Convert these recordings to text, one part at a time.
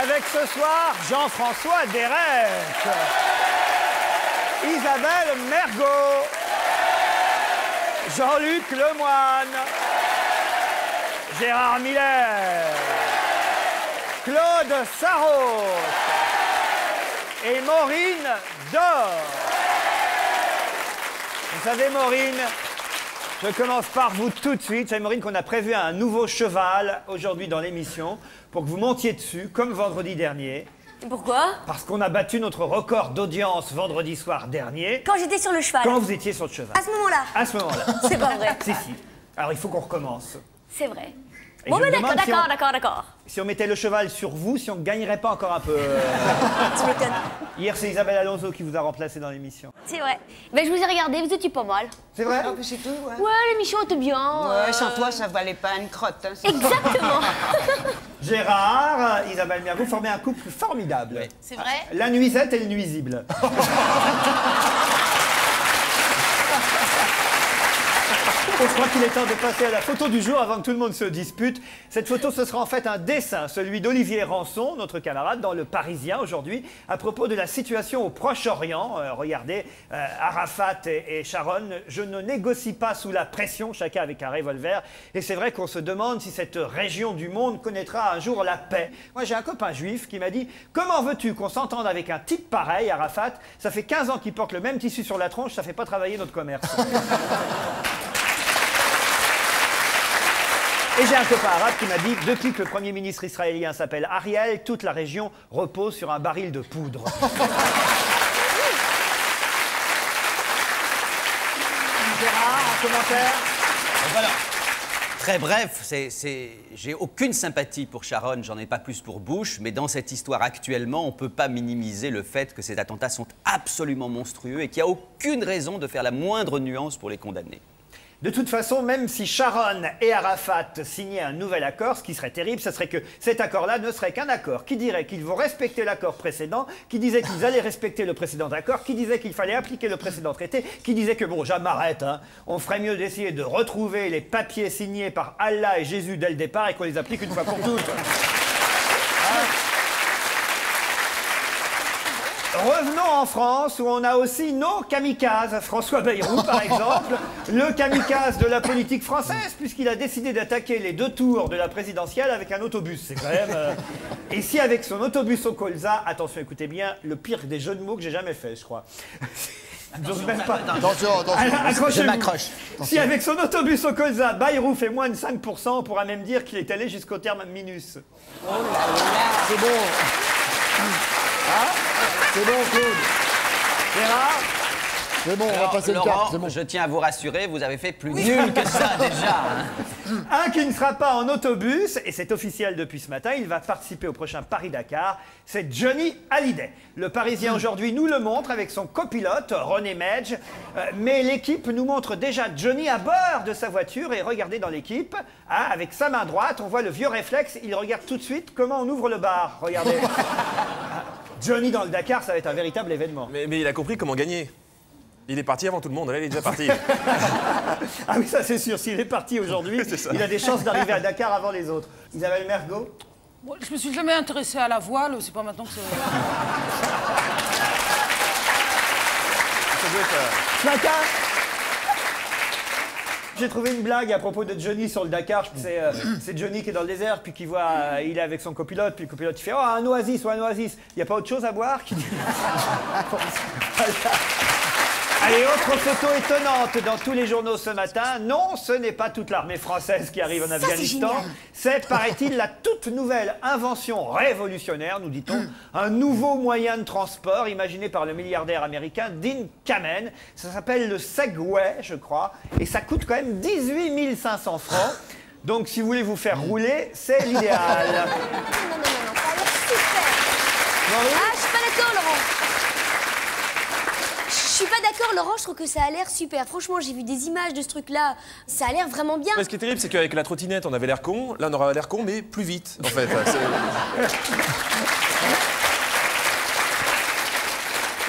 avec ce soir Jean-François Derek, Isabelle Mergot, Jean-Luc Lemoine, Gérard Miller, Claude Sarraute. Et Maureen Dor. Vous savez, Maureen, je commence par vous tout de suite. Maureen, qu'on a prévu un nouveau cheval aujourd'hui dans l'émission pour que vous montiez dessus, comme vendredi dernier. Pourquoi? Parce qu'on a battu notre record d'audience vendredi soir dernier. Quand j'étais sur le cheval. Quand vous étiez sur le cheval. À ce moment-là. À ce moment-là. C'est pas vrai. si, si. Alors il faut qu'on recommence. C'est vrai. Et bon, je me d'accord, demande si d'accord, on- d'accord, d'accord. Si on mettait le cheval sur vous, si on ne gagnerait pas encore un peu. euh, Tu m'étonnes. Hier, c'est Isabelle Alonso qui vous a remplacé dans l'émission. C'est vrai. Ben, je vous ai regardé, vous étiez pas mal. C'est vrai Ah, c'est tout, ouais. Ouais, l'émission était bien. Ouais, euh, sans toi, ça valait pas une crotte. Hein, c'est- Exactement. Gérard, Isabelle Mergo formaient un couple formidable. C'est vrai La nuisette et le nuisible. Je crois qu'il est temps de passer à la photo du jour avant que tout le monde se dispute. Cette photo, ce sera en fait un dessin, celui d'Olivier Rançon, notre camarade dans Le Parisien aujourd'hui, à propos de la situation au Proche-Orient. Euh, regardez, euh, Arafat et, et Sharon, je ne négocie pas sous la pression, chacun avec un revolver. Et c'est vrai qu'on se demande si cette région du monde connaîtra un jour la paix. Moi, j'ai un copain juif qui m'a dit Comment veux-tu qu'on s'entende avec un type pareil, Arafat? Ça fait 15 ans qu'il porte le même tissu sur la tronche, ça fait pas travailler notre commerce. Et j'ai un copain arabe qui m'a dit depuis que le Premier ministre israélien s'appelle Ariel, toute la région repose sur un baril de poudre. Gérard, un commentaire Voilà. Très bref, c'est, c'est- j'ai aucune sympathie pour Sharon, j'en ai pas plus pour Bush, mais dans cette histoire actuellement, on ne peut pas minimiser le fait que ces attentats sont absolument monstrueux et qu'il n'y a aucune raison de faire la moindre nuance pour les condamner. De toute façon, même si Sharon et Arafat signaient un nouvel accord, ce qui serait terrible, ce serait que cet accord-là ne serait qu'un accord qui dirait qu'ils vont respecter l'accord précédent, qui disait qu'ils allaient respecter le précédent accord, qui disait qu'il fallait appliquer le précédent traité, qui disait que bon, j'arrête, hein, on ferait mieux d'essayer de retrouver les papiers signés par Allah et Jésus dès le départ et qu'on les applique une fois pour toutes. Revenons en France où on a aussi nos kamikazes. François Bayrou, par exemple, le kamikaze de la politique française, puisqu'il a décidé d'attaquer les deux tours de la présidentielle avec un autobus. C'est quand même. euh, Et si avec son autobus au colza, attention, écoutez bien, le pire des jeux de mots que j'ai jamais fait, je crois. J'ose même pas. Attention, attention. Alors, accrochez-vous. Je m'accroche. Si avec son autobus au colza, Bayrou fait moins de 5%, on pourra même dire qu'il est allé jusqu'au terme minus. C'est bon. C'est bon, Claude. Gérard C'est bon, on va passer le cap. Bon. je tiens à vous rassurer, vous avez fait plus nul que ça déjà. hein. Un qui ne sera pas en autobus, et c'est officiel depuis ce matin, il va participer au prochain Paris-Dakar, c'est Johnny Hallyday. Le Parisien aujourd'hui nous le montre avec son copilote, René Medge, Euh, mais l'équipe nous montre déjà Johnny à bord de sa voiture, et regardez dans l'équipe, hein, avec sa main droite, on voit le vieux réflexe, il regarde tout de suite comment on ouvre le bar, regardez. Johnny dans le Dakar, ça va être un véritable événement. Mais, mais il a compris comment gagner. Il est parti avant tout le monde, là il est déjà parti. Ah oui, ça c'est sûr, s'il est parti aujourd'hui, il a des chances d'arriver à Dakar avant les autres. Isabelle Mergot Moi, je me suis jamais intéressée à la voile, c'est pas maintenant que c'est. Ça doit être, Chacun J'ai trouvé une blague à propos de Johnny sur le Dakar. C'est euh, c'est Johnny qui est dans le désert, puis qui voit, euh, il est avec son copilote, puis le copilote il fait Oh, un oasis ou un oasis, il n'y a pas autre chose à boire? qui dit- Voilà. Allez, autre photo étonnante dans tous les journaux ce matin. Non, ce n'est pas toute l'armée française qui arrive en Afghanistan. C'est, paraît-il, la toute nouvelle invention révolutionnaire, nous dit-on, un nouveau moyen de transport imaginé par le milliardaire américain Dean Kamen. Ça s'appelle le Segway, je crois, et ça coûte quand même 18 500 francs. Donc, si vous voulez vous faire rouler, c'est l'idéal. Non, non, non, non, ça a l'air super. Ah, je suis pas d'accord, Laurent. Je suis pas d'accord, Laurent, je trouve que ça a l'air super. Franchement, j'ai vu des images de ce truc-là. Ça a l'air vraiment bien. Mais ce qui est terrible, c'est qu'avec la trottinette, on avait l'air con. Là, on aura l'air con, mais plus vite, en fait.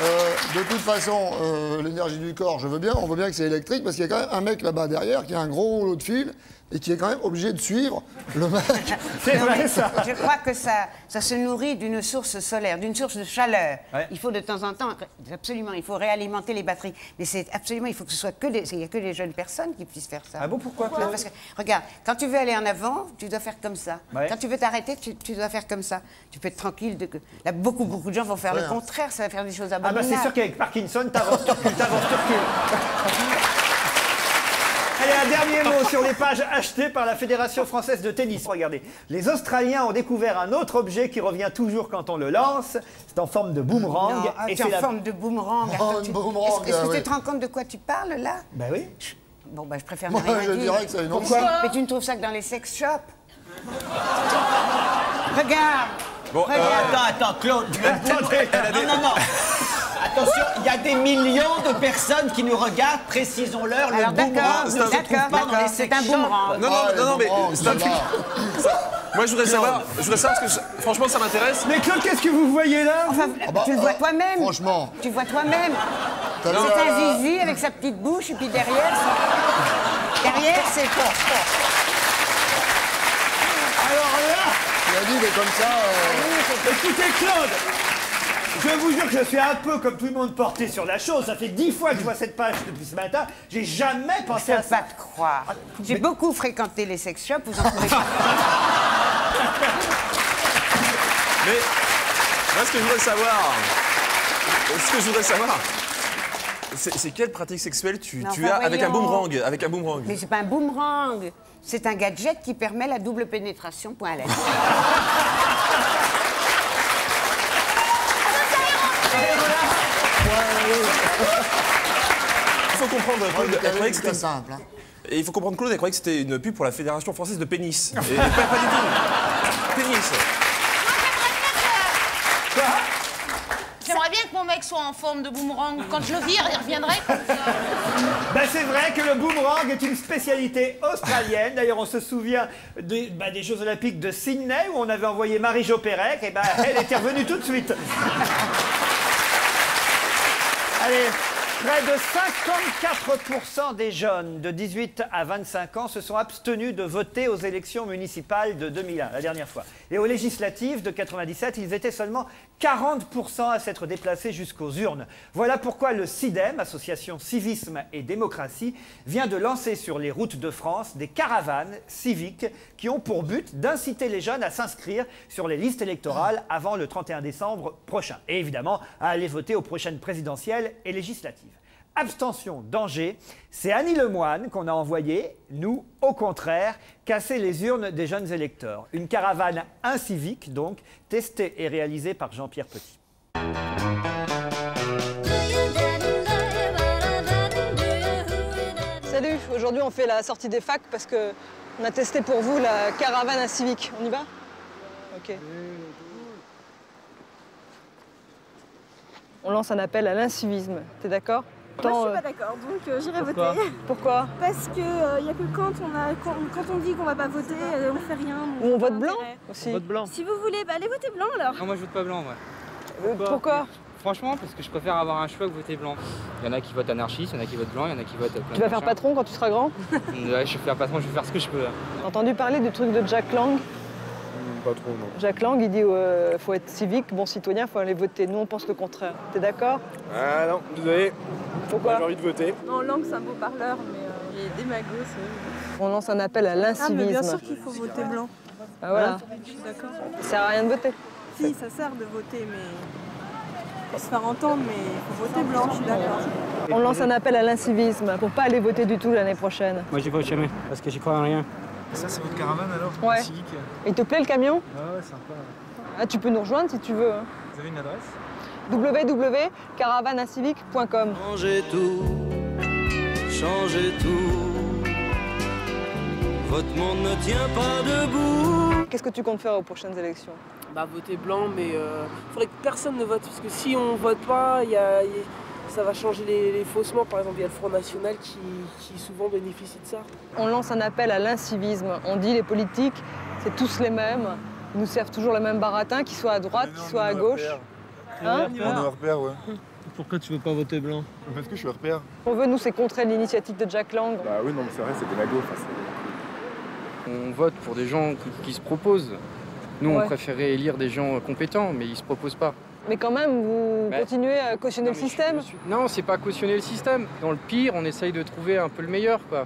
Euh, de toute façon, euh, l'énergie du corps, je veux bien, on veut bien que c'est électrique, parce qu'il y a quand même un mec là-bas derrière qui a un gros rouleau de fil et qui est quand même obligé de suivre le mec. C'est vrai ça. Je crois que ça, ça se nourrit d'une source solaire, d'une source de chaleur. Ouais. Il faut de temps en temps, absolument, il faut réalimenter les batteries. Mais c'est absolument, il faut que ce soit que des, il y a que les jeunes personnes qui puissent faire ça. Ah bon, pourquoi, Claude Parce que, regarde, quand tu veux aller en avant, tu dois faire comme ça. Ouais. Quand tu veux t'arrêter, tu, tu dois faire comme ça. Tu peux être tranquille. De, là, beaucoup, beaucoup de gens vont faire Ouais, le contraire, ça va faire des choses Ah bah abominables. c'est sûr qu'avec Parkinson, t'avances, tu recules, t'avances, tu recules. Allez, un dernier mot sur les pages achetées par la Fédération française de tennis. Regardez, les Australiens ont découvert un autre objet qui revient toujours quand on le lance. C'est en forme de boomerang. Non, ah, tu c'est en la- forme de boomerang. Oh, tu- boomerang, Est-ce que, est-ce ah que oui. tu te rends compte de quoi tu parles là? Ben oui. Bon, bah, je préfère Moi, rien je dire. dirais que c'est une Pourquoi. Mais tu ne trouves ça que dans les sex shops? Regarde Bon, Regarde. euh, Attends, attends, Claude. Attendez. Non, non, non. Attention, il y a des millions de personnes qui nous regardent, précisons-leur, le boomerang ne se trouve pas dans les c'est sex un boomerang. non, non, Ah, non, non, mais c'est un truc. ça Moi, je voudrais savoir, je voudrais savoir parce que je- franchement, ça m'intéresse. Mais Claude, qu'est-ce que vous voyez là Enfin, bah, tu le vois euh, toi-même. franchement. Tu vois toi-même. C'est euh, un zizi avec sa petite bouche et puis derrière, c'est... derrière, c'est Alors là, Il a dit, mais comme ça. euh, écoutez Claude je vous jure que je suis un peu comme tout le monde porté sur la chose. Ça fait dix fois que je vois cette page depuis ce matin. J'ai jamais pensé à ça. pas te croire. J'ai beaucoup fréquenté les sex shops, vous en trouvez pas. Mais moi, ce que je voudrais savoir, ce que je voudrais savoir, c'est quelle pratique sexuelle tu, Mais tu enfin, as avec un boomerang, avec un boomerang. Mais c'est pas un boomerang. C'est un gadget qui permet la double pénétration, point à l'aise. Il faut comprendre, moi, Claude, je elle croyait croyais que c'était simple. hein. Et il faut comprendre Claude, elle croyait que c'était une pub pour la Fédération française de pénis. Et pas, pas du tout. Pénis. J'aimerais bien que mon mec soit en forme de boomerang. Quand je le vire, il reviendrait comme ça. Ben, c'est vrai que le boomerang est une spécialité australienne. D'ailleurs, on se souvient des, ben, des Jeux Olympiques de Sydney où on avait envoyé Marie-Jo Pérec. Et ben, elle était revenue tout de suite. Allez, près de 54% des jeunes de 18 à 25 ans se sont abstenus de voter aux élections municipales de 2001, la dernière fois. Et aux législatives de 97, ils étaient seulement 40% à s'être déplacés jusqu'aux urnes. Voilà pourquoi le CIDEM, Association Civisme et Démocratie, vient de lancer sur les routes de France des caravanes civiques qui ont pour but d'inciter les jeunes à s'inscrire sur les listes électorales avant le 31 décembre prochain. Et évidemment, à aller voter aux prochaines présidentielles et législatives. Abstention, danger, c'est Annie Lemoine qu'on a envoyé, nous, au contraire, casser les urnes des jeunes électeurs. Une caravane incivique, donc, testée et réalisée par Jean-Pierre Petit. Salut, aujourd'hui on fait la sortie des facs parce que on a testé pour vous la caravane à civique. On y va? Ok. On lance un appel à l'incivisme, t'es d'accord? Moi, je suis euh, pas d'accord, donc euh, j'irai voter. Pourquoi Parce que il y a que quand on a quand, quand on dit qu'on va pas voter, euh, on fait rien. Ou on vote blanc intérêt. aussi Si vous voulez, bah, allez voter blanc alors. Non, moi je vote pas blanc, moi. Euh, Pourquoi Franchement, parce que je préfère avoir un choix que voter blanc. Il y en a qui votent anarchiste, il y en a qui votent blanc, il y en a qui votent plein Tu vas faire patron quand tu seras grand Ouais, je vais faire patron, je vais faire ce que je peux. là. T'as entendu parler du truc de Jack Lang? Pas trop, non. Jack Lang, il dit euh, faut être civique, bon citoyen, faut aller voter. Nous on pense le contraire. T'es d'accord? Ah non, désolé, Pourquoi? Envie de voter. Non, langue c'est un beau parleur, mais euh, il est démago, c'est. On lance un appel à Ah, mais l'incivisme. bien sûr qu'il faut voter blanc. Ah, voilà. Je suis d'accord. Ça sert à rien de voter. Si, ça sert de voter, mais. Faut se faire entendre, mais il faut voter blanc, je suis d'accord. On lance un appel à l'incivisme pour pas aller voter du tout l'année prochaine. Moi j'y vote jamais, parce que j'y crois en rien. Ça, c'est votre caravane alors Ouais. Civique Il te plaît le camion Ah ouais, sympa. ah, Tu peux nous rejoindre si tu veux. hein. Vous avez une adresse? www.caravanacivique.com Changez tout, changez tout. Votre monde ne tient pas debout. Qu'est-ce que tu comptes faire aux prochaines élections? Bah voter blanc, mais euh, faudrait que personne ne vote, parce que si on vote pas, il y a- il y a- ça va changer les, les faussements. Par exemple, il y a le Front National qui, qui souvent bénéficie de ça. On lance un appel à l'incivisme. On dit les politiques, c'est tous les mêmes. Ils nous servent toujours le même baratin, qu'ils soient à droite, qu'ils soient à gauche. Hein On est repère, ouais. pourquoi tu veux pas voter blanc? Parce que je suis RPA. On veut, nous, c'est contrer l'initiative de Jack Lang. Bah oui, non, mais c'est vrai, c'est des magos. On vote pour des gens qui, qui se proposent. Nous, Ouais. on préférait élire des gens compétents, mais ils se proposent pas. Mais quand même, vous Bah, continuez à cautionner le système. Non, c'est pas cautionner le système. Dans le pire, on essaye de trouver un peu le meilleur, quoi.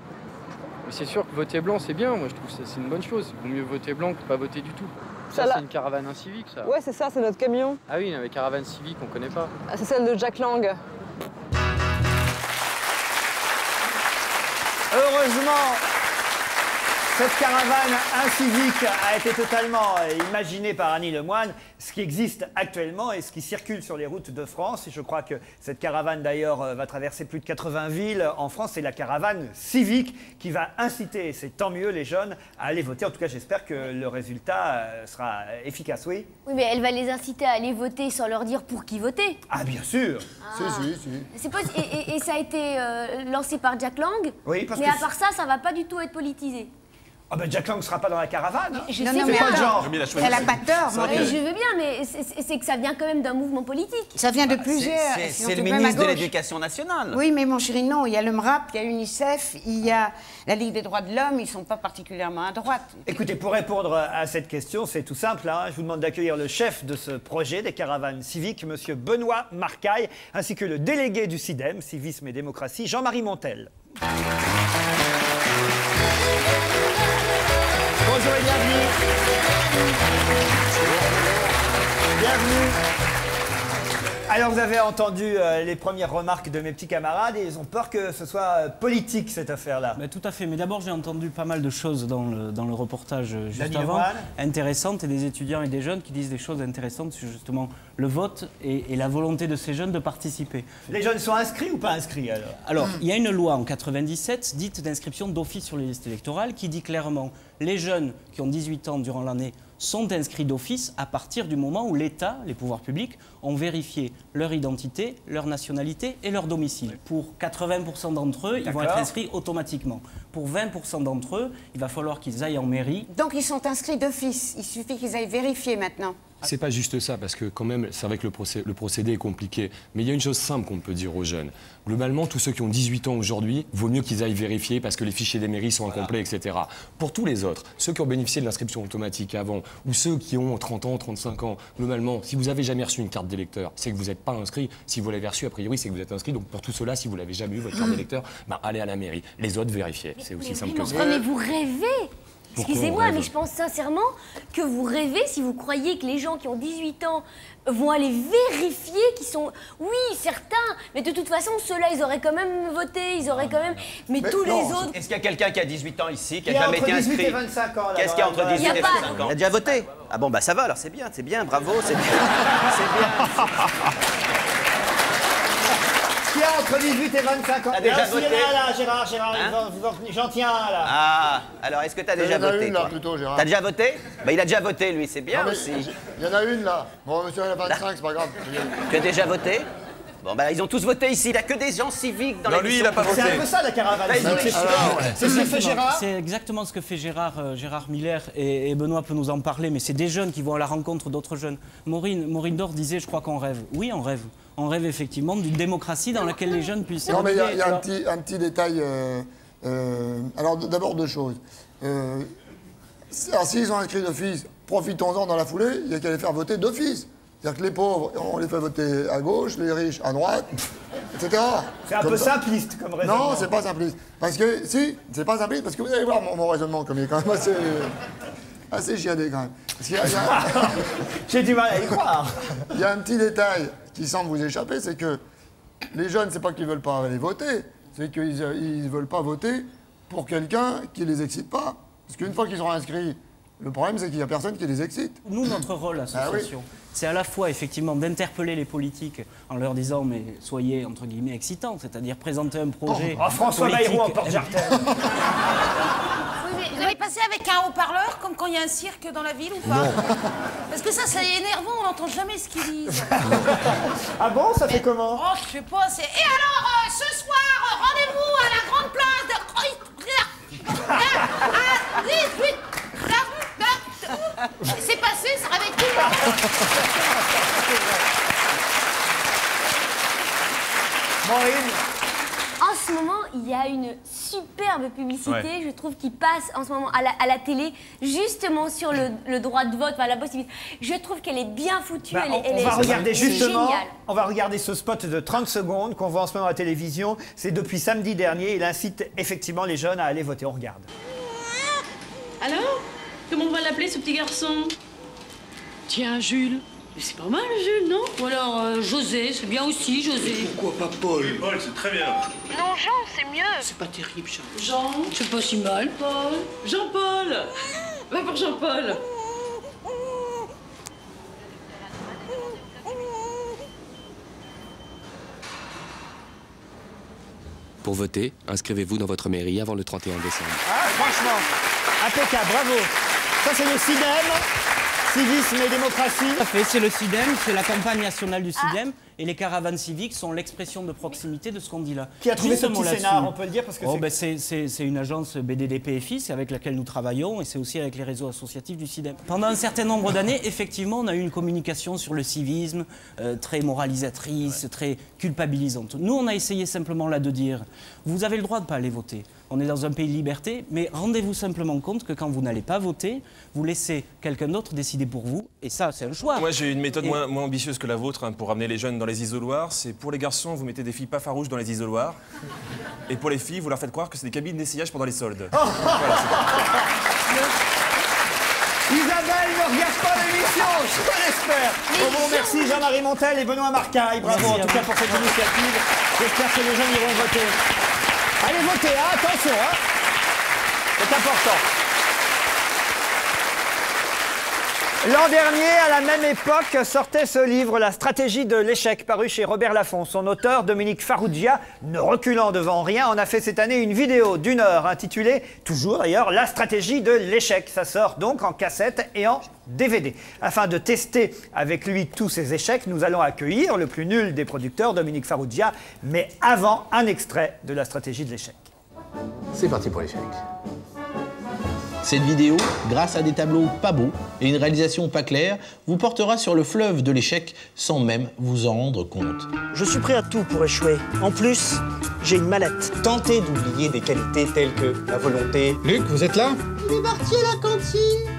Mais c'est sûr que voter blanc, c'est bien. Moi, je trouve que c'est une bonne chose. Il vaut mieux voter blanc que pas voter du tout. Ça, c'est une caravane incivique, ça. Ouais, c'est ça, c'est notre camion. Ah oui, mais caravane civique, on connaît pas. Ah, c'est celle de Jack Lang. Heureusement, cette caravane incivique a été totalement euh, imaginée par Annie Lemoine, ce qui existe actuellement et ce qui circule sur les routes de France. Et je crois que cette caravane, d'ailleurs, euh, va traverser plus de 80 villes en France. C'est la caravane civique qui va inciter, et c'est tant mieux, les jeunes à aller voter. En tout cas, j'espère que le résultat euh, sera efficace, oui? Oui, mais elle va les inciter à aller voter sans leur dire pour qui voter. Ah, bien sûr Si, si, si. C'est pas... et, et- et ça a été euh, lancé par Jack Lang. Oui, parce mais que à part ça, ça va pas du tout être politisé. Ah ben Jack Lang ne sera pas dans la caravane. hein. Je Non, sais non, mais pas le genre. Elle a pas tort, Mais je veux bien, mais c'est- que ça vient quand même d'un mouvement politique. Ça vient de C'est- plusieurs. c'est- le ministre de l'Éducation nationale. Oui, mais mon chéri, non. Il y a le MRAP, il y a UNICEF, il y a la Ligue des droits de l'homme. Ils sont pas particulièrement à droite. Écoutez, pour répondre à cette question, c'est tout simple. hein. Je vous demande d'accueillir le chef de ce projet des caravanes civiques, Monsieur Benoît Marcaille, ainsi que le délégué du CIDEM, Civisme et Démocratie, Jean-Marie Montel. Bonjour et bienvenue. Bienvenue. Alors vous avez entendu euh, les premières remarques de mes petits camarades et ils ont peur que ce soit euh, politique cette affaire-là. Mais tout à fait. Mais d'abord, j'ai entendu pas mal de choses dans le, dans le reportage euh, juste avant, intéressantes, et des étudiants et des jeunes qui disent des choses intéressantes sur justement le vote et, et la volonté de ces jeunes de participer. Les jeunes sont inscrits ou pas inscrits alors? Alors, il y a une loi en 97 dite d'inscription d'office sur les listes électorales qui dit clairement les jeunes qui ont 18 ans durant l'année sont inscrits d'office à partir du moment où l'État, les pouvoirs publics, ont vérifié leur identité, leur nationalité et leur domicile. Pour 80% d'entre eux, ils vont être inscrits automatiquement. Pour 20% d'entre eux, il va falloir qu'ils aillent en mairie. Donc ils sont inscrits d'office. Il suffit qu'ils aillent vérifier maintenant. C'est pas juste ça, parce que quand même, c'est vrai que le, procé- le procédé est compliqué. Mais il y a une chose simple qu'on peut dire aux jeunes. Globalement, tous ceux qui ont 18 ans aujourd'hui, vaut mieux qu'ils aillent vérifier parce que les fichiers des mairies sont incomplets, etc. Pour tous les autres, ceux qui ont bénéficié de l'inscription automatique avant, ou ceux qui ont 30 ans, 35 ans, globalement, si vous avez jamais reçu une carte d'électeur, c'est que vous n'êtes pas inscrit. Si vous l'avez reçu, a priori, c'est que vous êtes inscrit. Donc pour tout cela, si vous l'avez jamais eu, votre carte d'électeur, bah, allez à la mairie. Les autres, vérifiez. C'est aussi simple que Mais ça. enfin, mais vous rêvez Excusez-moi, mais je pense sincèrement que vous rêvez si vous croyez que les gens qui ont 18 ans vont aller vérifier qu'ils sont... Oui, certains, mais de toute façon, ceux-là, ils auraient quand même voté, ils auraient quand même... Mais, tous les autres... Est-ce qu'il y a quelqu'un qui a 18 ans ici, qui y a a jamais entre été 18 inscrit et 25 ans, là, Qu'est-ce qu'il y a entre dans la- 18 Il y et a pas- 25 ans Il a déjà voté Ah bon, bah ça va alors, c'est bien, c'est bien, bravo, c'est bien. c'est bien. A entre 18 et 25 ans T'as déjà Là, s'il y en a voté là, Gérard, Gérard, Hein en- j'en tiens un, là. Ah, alors est-ce que tu as Il y déjà en a voté une, là, toi plutôt, Gérard. T'as déjà voté Bah il a déjà voté lui, c'est bien Non, mais aussi. Il y en a une là. Bon, monsieur, il y en a 25, c'est pas grave. Tu as déjà voté Bon bah ils ont tous voté ici, il n'y a que des gens civiques dans Non, lui, il a pas C'est un peu ça, la caravane. Bah, C'est ce que fait Gérard C'est exactement ce que fait Gérard, euh, Gérard Miller et, et Benoît peut nous en parler, mais c'est des jeunes qui vont à la rencontre d'autres jeunes. Maureen, Maureen Dor disait, je crois qu'on rêve. Oui, on rêve. On rêve effectivement d'une démocratie dans laquelle les jeunes puissent Non, mais il y a, y un, petit, un petit détail. euh, euh, alors, d'abord, deux choses. Euh, si- alors, s'ils ont inscrit d'office, profitons-en dans la foulée, il y a qu'à les faire voter d'office. C'est-à-dire que les pauvres, on les fait voter à gauche, les riches à droite, etc. C'est un Comme peu ça. simpliste comme raisonnement. Non, c'est pas simpliste. Parce que, si, c'est pas simpliste, parce que vous allez voir mon, mon raisonnement, comme il est quand même assez, assez chiadé, quand même. J'ai du mal à y croire. il y a un petit détail qui semble vous échapper, c'est que les jeunes, c'est pas qu'ils veulent pas aller voter, c'est qu'ils ne veulent pas voter pour quelqu'un qui les excite pas. Parce qu'une fois qu'ils seront inscrits, le problème, c'est qu'il n'y a personne qui les excite. Nous, notre rôle, l'association, c'est à la fois effectivement d'interpeller les politiques en leur disant mais soyez entre guillemets excitants, c'est-à-dire présenter un projet. Oh, François. Bayrou en porte-jartel. Vous allez passer avec un haut-parleur comme quand il y a un cirque dans la ville ou pas? Parce que ça, c'est énervant, on n'entend jamais ce qu'ils disent. Ah bon, ça fait comment? Oh, je sais pas, c'est. Et alors, euh, ce soir, rendez-vous à la grande place de. À 18 C'est passé, ça réveille tout le monde. il y a une superbe publicité, Ouais. je trouve, qui passe en ce moment à la, à la télé, justement sur le, le droit de vote, enfin la possibilité. Je trouve qu'elle est bien foutue, Bah, elle, on, elle on est va regarder justement, génial. on va regarder ce spot de 30 secondes qu'on voit en ce moment à la télévision. C'est depuis samedi dernier. Il incite effectivement les jeunes à aller voter. On regarde. Alors Comment on va l'appeler ce petit garçon? Tiens, Jules. Mais c'est pas mal, Jules, non? Ou alors euh, José, c'est bien aussi, José. Pourquoi pas Paul? Paul, c'est très bien. Non, Jean, c'est mieux. C'est pas terrible, Jean. Jean, c'est pas si mal, Paul? Jean-Paul Va pour Jean-Paul. Pour voter, inscrivez-vous dans votre mairie avant le 31 décembre. Ah, franchement, impeccable, bravo. Ça, c'est le CIDEM, civisme et démocratie. Tout à fait, c'est le CIDEM, c'est la campagne nationale du CIDEM. Et les caravanes civiques sont l'expression de proximité de ce qu'on dit là. Qui a trouvé ce petit scénar, on peut le dire, parce que Oh, c'est- ben, c'est c'est- c'est une agence BDDPFI, c'est avec laquelle nous travaillons et c'est aussi avec les réseaux associatifs du CIDEM. Pendant un certain nombre d'années, effectivement, on a eu une communication sur le civisme euh, très moralisatrice, très culpabilisante. Nous, on a essayé simplement là de dire vous avez le droit de ne pas aller voter. On est dans un pays de liberté, mais rendez-vous simplement compte que quand vous n'allez pas voter, vous laissez quelqu'un d'autre décider pour vous, et ça, c'est un choix. Moi, j'ai une méthode Et- moins, moins ambitieuse que la vôtre hein, pour ramener les jeunes dans les isoloirs. C'est pour les garçons, vous mettez des filles pas farouches dans les isoloirs. Et pour les filles, vous leur faites croire que c'est des cabines d'essayage pendant les soldes. Oh. Isabelle ne regarde pas l'émission, je l'espère. Bon, bon, merci Jean-Marie Montel et Benoît Marcaille. Bravo Merci en à tout cas pour cette initiative. J'espère que les jeunes iront voter. Allez voter, hein, attention, hein. C'est important. L'an dernier, à la même époque, sortait ce livre, La stratégie de l'échec, paru chez Robert Laffont. Son auteur, Dominique Farrugia, ne reculant devant rien, en a fait cette année une vidéo d'une heure intitulée, toujours d'ailleurs, La stratégie de l'échec. Ça sort donc en cassette et en DVD. Afin de tester avec lui tous ces échecs, nous allons accueillir le plus nul des producteurs, Dominique Farrugia, mais avant, un extrait de La stratégie de l'échec. C'est parti pour l'échec. Cette vidéo, grâce à des tableaux pas beaux et une réalisation pas claire, vous portera sur le fleuve de l'échec sans même vous en rendre compte. Je suis prêt à tout pour échouer. En plus, j'ai une mallette. Tentez d'oublier des qualités telles que la volonté. Luc, vous êtes là? C'est parti à la cantine.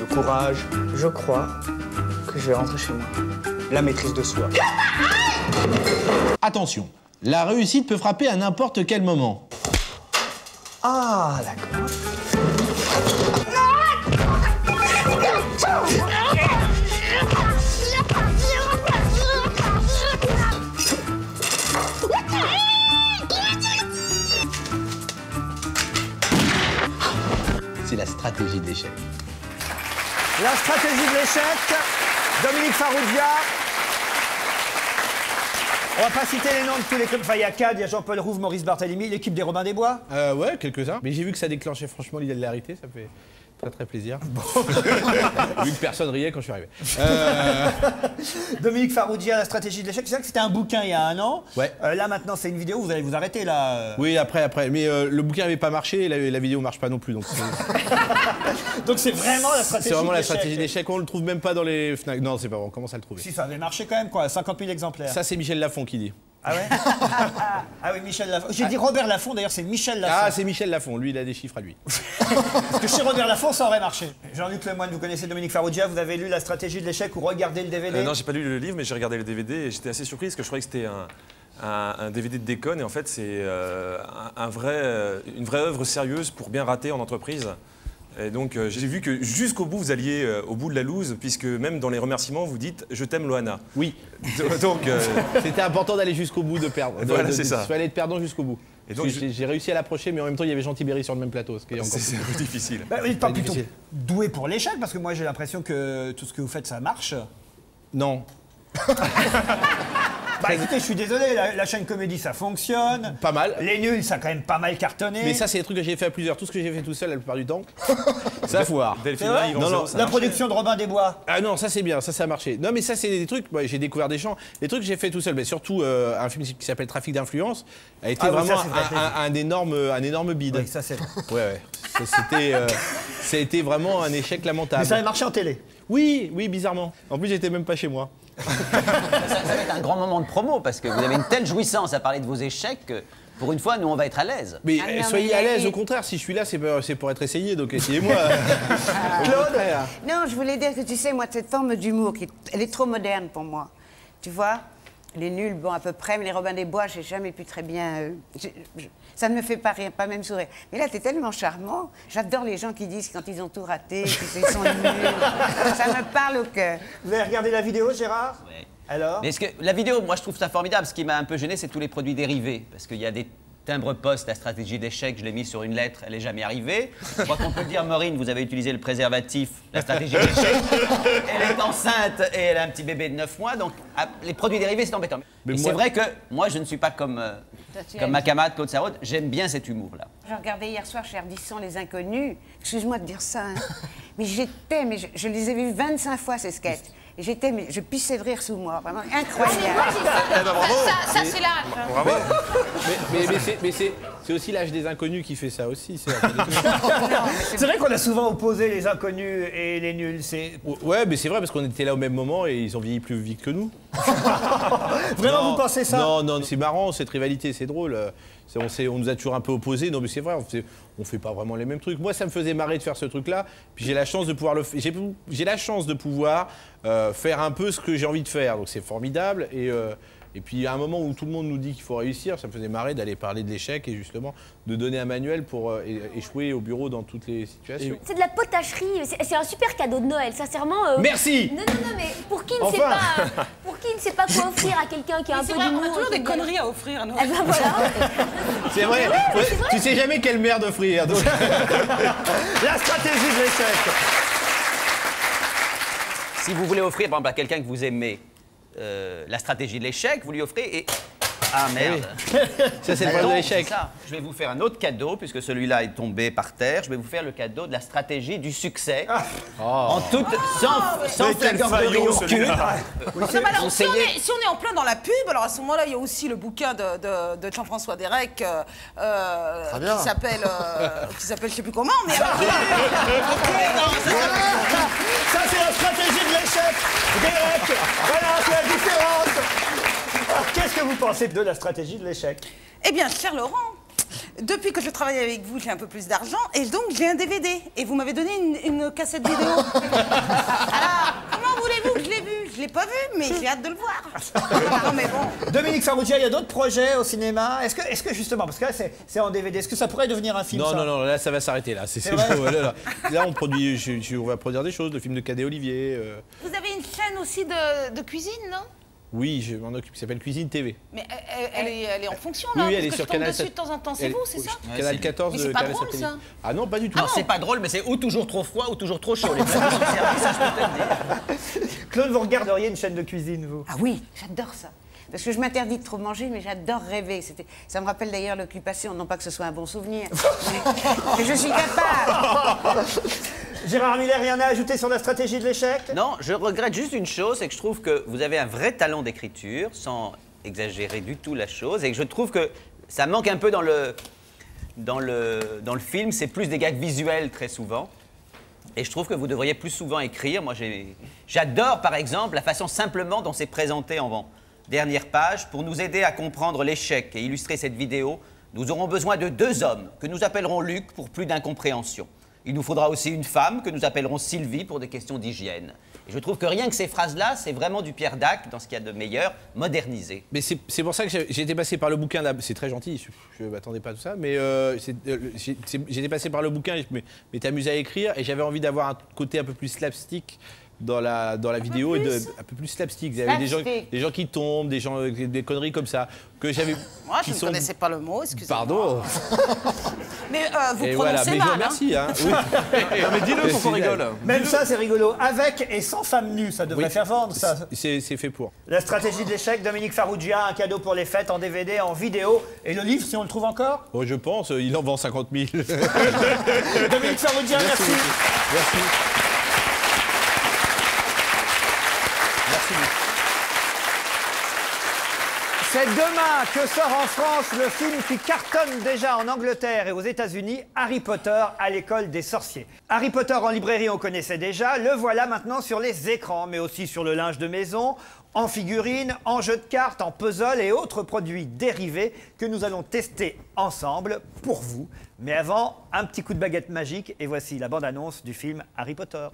Le courage. Je crois que je vais rentrer chez moi. La maîtrise de soi. Attention, la réussite peut frapper à n'importe quel moment. Ah, d'accord. C'est la stratégie de l'échec. La stratégie de l'échec, Dominique Farrugia. On va pas citer les noms de tous les clubs. Enfin, il y a Cad, il y a Jean-Paul Rouve, Maurice Barthélemy, l'équipe des Robins des Bois. Euh, ouais, quelques-uns. Mais j'ai vu que ça déclenchait franchement l'idée de l'arrêter, ça fait très très plaisir. vu que personne riait quand je suis arrivé. Euh, Dominique Farrugia, la stratégie de l'échec. C'est vrai que c'était un bouquin il y a un an. Ouais. Euh, là maintenant, c'est une vidéo. Vous allez vous arrêter là. oui, après, après. Mais euh, le bouquin n'avait pas marché et la, la vidéo marche pas non plus. Donc c'est- Donc c'est vraiment la stratégie. c'est vraiment de la l'échec. stratégie d'échec. On le trouve même pas dans les Fnac. Non, c'est pas vrai, on commence à le trouver. Si ça avait marché quand même quoi, 50 000 exemplaires. Ça, c'est Michel Lafon qui dit. Ah ouais Ah oui, Michel Lafon. J'ai dit Robert Lafon, d'ailleurs c'est Michel Lafon. Ah, c'est Michel Lafon. Lui, il a des chiffres à lui. Parce que chez Robert Lafon, ça aurait marché. Jean-Luc Lemoyne, vous connaissez Dominique Farrugia, vous avez lu la stratégie de l'échec ou regardé le DVD Euh, non, j'ai pas lu le livre, mais j'ai regardé le DVD et j'étais assez surpris parce que je croyais que c'était un, un- un DVD de déconne et en fait c'est euh, un, un vrai, euh, une vraie œuvre sérieuse pour bien rater en entreprise. Et donc euh, j'ai vu que jusqu'au bout vous alliez euh, au bout de la loose puisque même dans les remerciements vous dites je t'aime Loana. Oui. Donc euh, C'était important d'aller jusqu'au bout de perdre. De- Voilà, de- c'est ça. Il fallait être perdant jusqu'au bout. Et donc, j'ai réussi à l'approcher, mais en même temps, il y avait Jean Tibéry sur le même plateau. ce qui est encore c'est plus- difficile. Bah, pas Très plutôt difficile. doué pour l'échec parce que moi j'ai l'impression que tout ce que vous faites ça marche. Non. Bah écoutez, je suis désolé, la, la chaîne comédie ça fonctionne. Pas mal. Les nuls ça a quand même pas mal cartonné. Mais ça, c'est des trucs que j'ai fait à plusieurs. Tout ce que j'ai fait tout seul, la plupart du temps, ça foire. Non, non, La production de Robin des Bois. Ah non, ça c'est bien, ça ça a marché. Non mais ça c'est des trucs, j'ai découvert des gens, des trucs que j'ai fait tout seul, mais surtout euh, un film qui s'appelle Trafic d'influence a été Ah oui, vraiment ça, un, un- un énorme, un énorme bide. Oui, ça c'est vrai. Ouais ouais. C'était, euh, ça a été vraiment un échec lamentable. Mais ça avait marché en télé. Oui, oui, bizarrement. En plus, j'étais même pas chez moi. Ça, ça va être un grand moment de promo parce que vous avez une telle jouissance à parler de vos échecs que pour une fois, nous, on va être à l'aise. Mais Ah non, soyez mais à l'aise, au contraire, si je suis là, c'est pour, être essayé, donc essayez-moi. Claude Non, je voulais dire que tu sais, moi, cette forme d'humour, elle est trop moderne pour moi. Tu vois Les nuls, bon, à peu près, mais les Robins des Bois, j'ai jamais pu très bien. euh, ça ne me fait pas rire, pas même sourire. Mais là, tu es tellement charmant. J'adore les gens qui disent quand ils ont tout raté, qu'ils sont nuls. ça me parle au cœur. Vous avez regardé la vidéo, Gérard? Alors? Mais est-ce que la vidéo, moi je trouve ça formidable. Ce qui m'a un peu gêné, c'est tous les produits dérivés. Parce qu'il y a des timbres poste, la stratégie d'échec, je l'ai mis sur une lettre, elle n'est jamais arrivée. Je crois qu'on peut le dire, Maureen, vous avez utilisé le préservatif, la stratégie d'échec. Elle est enceinte et elle a un petit bébé de 9 mois. Donc ah, les produits dérivés, c'est embêtant. Mais et moi- c'est vrai que moi, je ne suis pas comme, euh, comme aimes. ma camarade Claude Sarraute. J'aime bien cet humour-là. J'ai regardé hier soir chez Ardisson Les Inconnus. Excuse-moi de dire ça, hein. mais j'étais, mais je, je les ai vus 25 fois ces sketchs. Et j'étais, mais je pissais de rire sous moi, vraiment incroyable. Eh ben, bravo. Ça, ça, Mais- c'est l'âge. hein. Bravo. Mais, mais- mais c'est- c'est aussi l'âge des inconnus qui fait ça aussi. c'est- vrai qu'on a souvent opposé les inconnus et les nuls. C'est Ouais, mais c'est vrai parce qu'on était là au même moment et ils ont vieilli plus vite que nous. Vraiment, Non, vous pensez ça Non, non, c'est marrant cette rivalité, c'est drôle. On, nous a toujours un peu opposés. Non, mais c'est vrai, on fait, on fait pas vraiment les mêmes trucs. Moi, ça me faisait marrer de faire ce truc-là. Puis j'ai la chance de pouvoir le J'ai la chance de pouvoir euh, faire un peu ce que j'ai envie de faire. Donc c'est formidable. Et, euh, et puis à un moment où tout le monde nous dit qu'il faut réussir, ça me faisait marrer d'aller parler de l'échec et justement de donner un manuel pour euh, échouer au bureau dans toutes les situations. C'est de la potacherie, c'est un super cadeau de Noël, sincèrement. euh, Merci. Non, non, non, mais pour qui ne sait pas, pour qui ne sait pas quoi offrir à quelqu'un qui a un peu vrai, on a d'humour toujours des conneries à offrir à Noël. Eh ben voilà. C'est vrai, Ouais, vrai. tu sais jamais quelle merde offrir. donc- La stratégie de l'échec. Si vous voulez offrir, par exemple, à quelqu'un que vous aimez euh, la stratégie de l'échec, vous lui offrez et. Ah merde Ça, c'est le problème de l'échec. Je vais vous faire un autre cadeau, puisque celui-là est tombé par terre. Je vais vous faire le cadeau de la stratégie du succès. En toute. sans, sans Mais quel flagornerie aucune. mais alors, si, on est, si on est en plein dans la pub, alors à ce moment-là, il y a aussi le bouquin de, de- de Jean-François Derek euh, euh, Très bien. qui s'appelle, euh, qui s'appelle je sais plus comment, mais alors, Ça, c'est la stratégie de l'échec. Derek, voilà, c'est la différence. Alors, Qu'est-ce que vous pensez de la stratégie de l'échec? Eh bien, cher Laurent, depuis que je travaille avec vous, j'ai un peu plus d'argent et donc j'ai un DVD. Et vous m'avez donné une, une cassette vidéo. Alors, comment voulez-vous que je l'ai vu Je l'ai pas vu, mais j'ai hâte de le voir. non, mais bon. Dominique Farrugia, il y a d'autres projets au cinéma? Est-ce que, est que justement, parce que là, c'est en DVD, est-ce que ça pourrait devenir un film Non, ça? non, non, là, ça va s'arrêter, là. C'est là, là. Là, on, produit, je- je- on va produire des choses, le film de Cadet Olivier. euh, Vous avez une chaîne aussi de, de cuisine, non? Oui, je m'en occupe, qui s'appelle Cuisine TV. Mais elle, est, elle est en fonction, là. oui, parce elle est que sur je tombe Canal dessus de temps en temps. C'est vous, c'est ça Canal 14 Mais de c'est pas Canal drôle, Satellite. ça. Ah non, pas du tout. Alors, c'est pas drôle, mais c'est ou toujours trop froid ou toujours trop chaud. Les plateaux de service, ça, je peux te le dire. Claude, vous regarderiez une chaîne de cuisine, vous? Ah oui, j'adore ça. Parce que je m'interdis de trop manger, mais j'adore rêver. C'était- Ça me rappelle d'ailleurs l'occupation, non pas que ce soit un bon souvenir, mais, mais je suis capable. Gérard Miller, rien à ajouter sur la stratégie de l'échec? Non, je regrette juste une chose, c'est que je trouve que vous avez un vrai talent d'écriture, sans exagérer du tout la chose, et que je trouve que ça manque un peu dans le, dans le, dans le film. C'est plus des gags visuels très souvent. Et je trouve que vous devriez plus souvent écrire. Moi, j'adore, par exemple, la façon simplement dont c'est présenté en dernière page. Pour nous aider à comprendre l'échec et illustrer cette vidéo, nous aurons besoin de deux hommes que nous appellerons Luc pour plus d'incompréhension. Il nous faudra aussi une femme que nous appellerons Sylvie pour des questions d'hygiène. Et je trouve que rien que ces phrases-là, c'est vraiment du Pierre Dac, dans ce qu'il y a de meilleur, modernisé. Mais c'est c'est pour ça que j'ai été passé par le bouquin. là. C'est très gentil, je ne m'attendais pas à tout ça. Mais euh, euh, j'ai été passé par le bouquin, je m'étais amusé à écrire et j'avais envie d'avoir un côté un peu plus slapstick dans la, dans la vidéo. et de, un peu plus slapstick. Il y avait des gens, des gens qui tombent, des, gens, des conneries comme ça. Que j'avais. Moi, je qui ne sont- connaissais pas le mot, excusez-moi. Pardon. Mais euh, vous Et prononcez voilà, mais je mal, vous hein. remercie. Hein. Oui. Non, mais dis-le pour qu'on C'est- rigole. Même ça, c'est rigolo. Avec et sans femme nue, ça devrait Oui. faire vendre, ça. C'est c'est fait pour. La stratégie de l'échec, Dominique Farrugia, un cadeau pour les fêtes en DVD, en vidéo. Et le livre, si on le trouve encore? Oh, je pense, euh, il en vend 50 000. Dominique Farrugia, merci. Merci. C'est demain que sort en France le film qui cartonne déjà en Angleterre et aux États-Unis, Harry Potter à l'école des sorciers. Harry Potter en librairie, on connaissait déjà. Le voilà maintenant sur les écrans, mais aussi sur le linge de maison. en figurines, en jeux de cartes, en puzzle et autres produits dérivés que nous allons tester ensemble pour vous. Mais avant, un petit coup de baguette magique et voici la bande-annonce du film Harry Potter.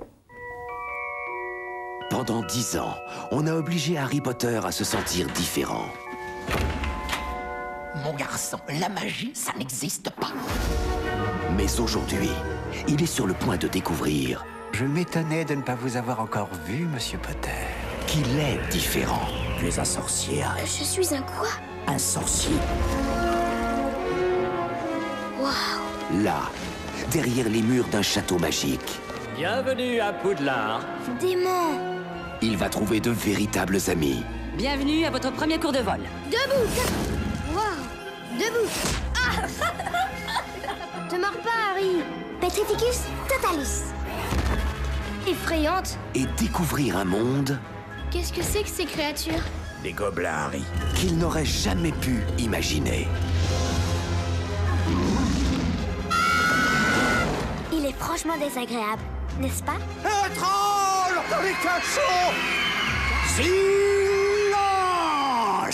Pendant dix ans, on a obligé Harry Potter à se sentir différent. Mon garçon, la magie, ça n'existe pas. Mais aujourd'hui, il est sur le point de découvrir Je m'étonnais de ne pas vous avoir encore vu, monsieur Potter. qu'il est différent. Tu es un sorcier, Harry. Je suis un quoi? Un sorcier. Waouh Là, derrière les murs d'un château magique, Bienvenue à Poudlard. Démon il va trouver de véritables amis. Bienvenue à votre premier cours de vol. Debout Debout. Ah. Te mords pas, Harry. Petrificus totalus Effrayante. Et découvrir un monde Qu'est-ce que c'est que ces créatures? Des gobelins, Harry. Qu'il n'aurait jamais pu imaginer. Il est franchement désagréable, n'est-ce pas? Étrange dans les cachets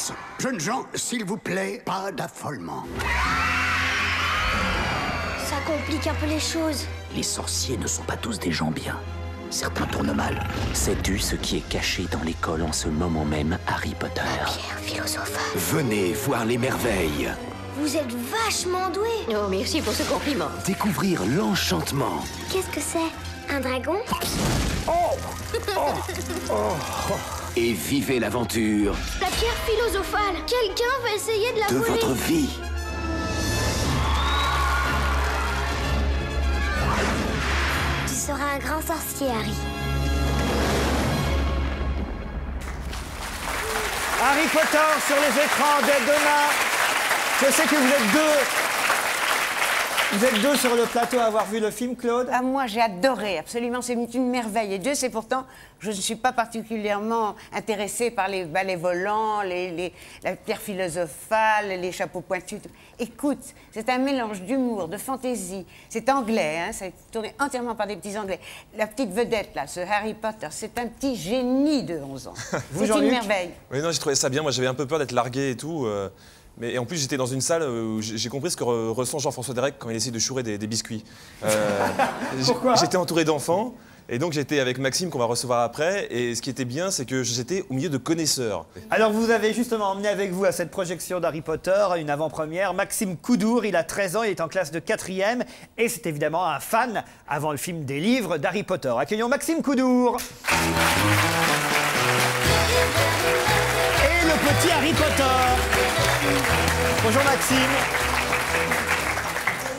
Silence Jeunes gens, s'il vous plaît, pas d'affolement. Ça complique un peu les choses. Les sorciers ne sont pas tous des gens bien. Certains tournent mal. Sais-tu ce qui est caché dans l'école en ce moment même, Harry Potter Pierre philosophale. Venez voir les merveilles. Vous êtes vachement doué. Oh, merci pour ce compliment. Découvrir l'enchantement. Qu'est-ce que c'est? Un dragon? Et vivez l'aventure La pierre philosophale Quelqu'un va essayer de la de voler votre vie. Tu seras un grand sorcier, Harry. Harry Potter sur les écrans dès demain. Je sais que vous êtes deux. Vous êtes deux sur le plateau à avoir vu le film, Claude Ah, moi, j'ai adoré, absolument. C'est une merveille. Et Dieu sait pourtant, je ne suis pas particulièrement intéressée par les balais volants, les, les- la pierre philosophale, les chapeaux pointus. tout. Écoute, c'est un mélange d'humour, de fantaisie. C'est anglais, hein, c'est tourné entièrement par des petits anglais. La petite vedette, là, ce Harry Potter, c'est un petit génie de 11 ans. c'est une merveille. Oui, non, j'ai trouvé ça bien. Moi, j'avais un peu peur d'être largué et tout. euh, mais et en plus, j'étais dans une salle où j'ai compris ce que re- ressent Jean-François Derek quand il essaie de chourer des, des biscuits. Euh, Pourquoi? J'étais entouré d'enfants. Et donc, j'étais avec Maxime, qu'on va recevoir après. Et ce qui était bien, c'est que j'étais au milieu de connaisseurs. Alors, vous avez justement emmené avec vous à cette projection d'Harry Potter, une avant-première, Maxime Coudour. Il a 13 ans, il est en classe de 4e. Et c'est évidemment un fan, avant le film, des livres d'Harry Potter. Accueillons Maxime Coudour. Et le petit Harry Potter. Bonjour Maxime.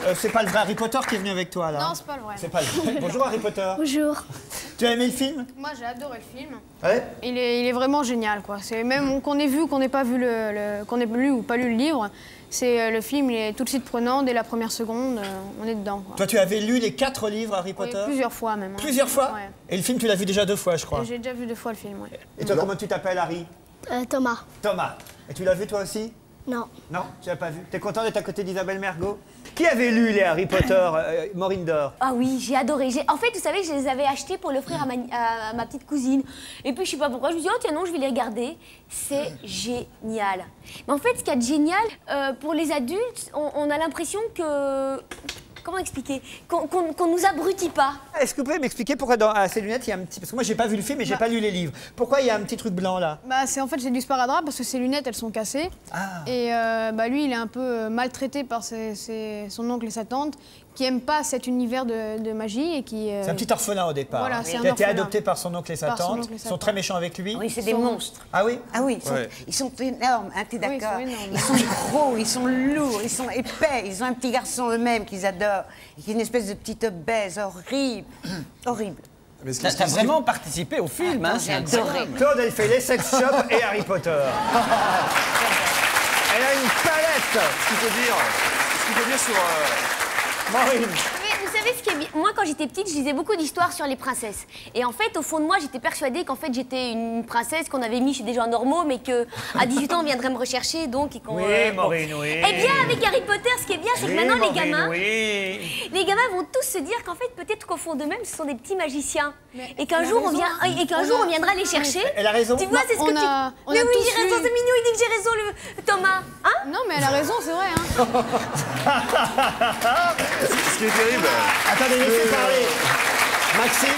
Euh, c'est pas le vrai Harry Potter qui est venu avec toi là Non, c'est pas le vrai. C'est pas le vrai. Bonjour Harry Potter. Bonjour. Tu as aimé le film? Moi, j'ai adoré le film. Ouais. Il est, il est vraiment génial, quoi. C'est même qu'on ait vu, qu'on n'ait pas vu le, le- qu'on ait lu ou pas lu le livre, c'est euh, le film, il est tout de suite prenant dès la première seconde. euh, on est dedans. quoi. Toi, tu avais lu les quatre livres Harry Oui, Potter? plusieurs fois même. ouais. Plusieurs fois? Ouais. Et le film, tu l'as vu déjà deux fois, je crois. Et J'ai déjà vu deux fois le film, ouais. Et toi, comment tu t'appelles, Harry? Thomas. Thomas. Et tu l'as vu toi aussi? Non. Non, tu l'as pas vu. T'es content d'être à côté d'Isabelle Mergot Qui avait lu les Harry Potter, euh, Maureen Dor Ah oui, j'ai adoré. En fait, vous savez, je les avais achetés pour l'offrir à ma, à ma petite cousine. Et puis, je sais pas pourquoi, je me suis dit, oh tiens, non, je vais les regarder. C'est génial. Mais en fait, ce qu'il y a de génial, euh, pour les adultes, on, on a l'impression que. Comment expliquer Qu'on qu'on nous abrutit pas. Est-ce que vous pouvez m'expliquer pourquoi dans à ces lunettes il y a un petit. Parce que moi j'ai pas vu le film et j'ai Bah. pas lu les livres. Pourquoi il y a un petit truc blanc là? Bah, c'est en fait c'est du sparadrap parce que ses lunettes elles sont cassées. Ah. Et euh, bah, lui il est un peu maltraité par ses- ses- son oncle et sa tante qui aiment pas cet univers de, de magie et qui. euh, C'est un petit orphelin au départ. Voilà, hein, qui un a été adopté par son oncle et sa son tante. oncle et sa Ils sont très méchants avec lui. Oui, c'est des Sont- monstres. Ah oui Ah oui, ils sont, Ouais. ils sont énormes, hein, t'es Oui, ils d'accord. Ils sont gros, ils sont lourds, ils sont épais, ils ont un petit garçon eux-mêmes qu'ils adorent, et qui est une espèce de petite obèse horrible. horrible. Mais ce qui- vraiment participé au film, hein, c'est j'ai adoré. incroyable. Claude, elle fait les sex shops et Harry Potter. Elle a une palette Ce qu'il faut dire, ce qu'il faut dire sur. euh, Maureen. Moi, quand j'étais petite, je lisais beaucoup d'histoires sur les princesses. Et en fait, au fond de moi, j'étais persuadée qu'en fait, j'étais une princesse qu'on avait mis chez des gens normaux, mais que à 18 ans, on viendrait me rechercher, donc. Et qu'on, Oui, euh, bon. Maureen, oui. Eh bien, avec Harry Potter, ce qui est bien, c'est que maintenant, les gamins. oui. Les gamins vont tous se dire qu'en fait, peut-être qu'au fond d'eux-mêmes, ce sont des petits magiciens. et qu'un jour, on vient, et qu'un jour, a- on viendra les chercher. Elle a raison. Tu vois, c'est ce on que tu. on mais a oui, j'ai raison, c'est mignon, il dit que j'ai raison, le Thomas. Hein Non, mais elle a raison, c'est vrai. Hein. Ce qui est terrible. Attendez, laissez parler. Maxime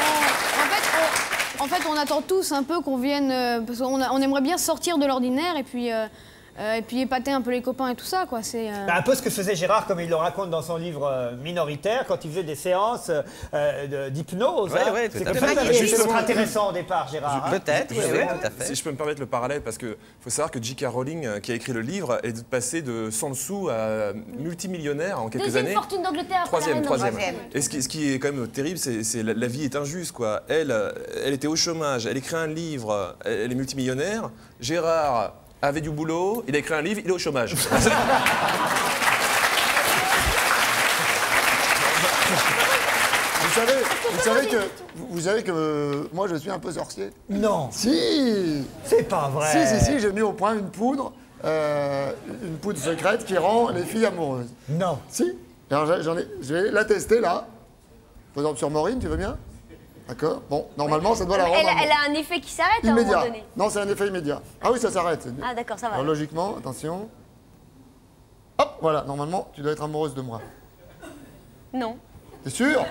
On- en, fait, on, attend tous un peu qu'on vienne. euh, parce qu'on a- on aimerait bien sortir de l'ordinaire et puis. euh, euh, et puis épater un peu les copains et tout ça, quoi. C'est. euh, Bah, un peu ce que faisait Gérard, comme il le raconte dans son livre euh, minoritaire, quand il faisait des séances euh, d'hypnose. Ouais, hein. ouais, tout c'est à comme fait. ça que intéressant au départ, Gérard. hein. Si je peux me permettre le parallèle, parce qu'il faut savoir que J.K. Rowling, euh, qui a écrit le livre, est passé de sans dessous à multimillionnaire en quelques Deuxième années. fortune d'Angleterre après la Troisième, troisième. Et ce qui, ce qui est quand même terrible, c'est la, la vie est injuste, quoi. Elle, euh, elle était au chômage, elle écrit un livre, elle, elle est multimillionnaire. Gérard avait du boulot, il a écrit un livre, il est au chômage. Vous savez, vous savez que, vous savez que euh, moi je suis un peu sorcier. Non. Si. C'est pas vrai. Si, si, si, j'ai mis au point une poudre, euh, une poudre secrète qui rend les filles amoureuses. Non. Si. Alors, j'en ai, je vais la tester là. Par exemple sur Maureen, tu veux bien? D'accord. Bon, normalement ça doit la rendre Elle, a un effet qui s'arrête à un moment donné. Non, c'est un effet immédiat. Ah oui, ça s'arrête. Ah d'accord, ça va. Alors logiquement, attention. Hop, voilà, normalement, tu dois être amoureuse de moi. Non. T'es sûr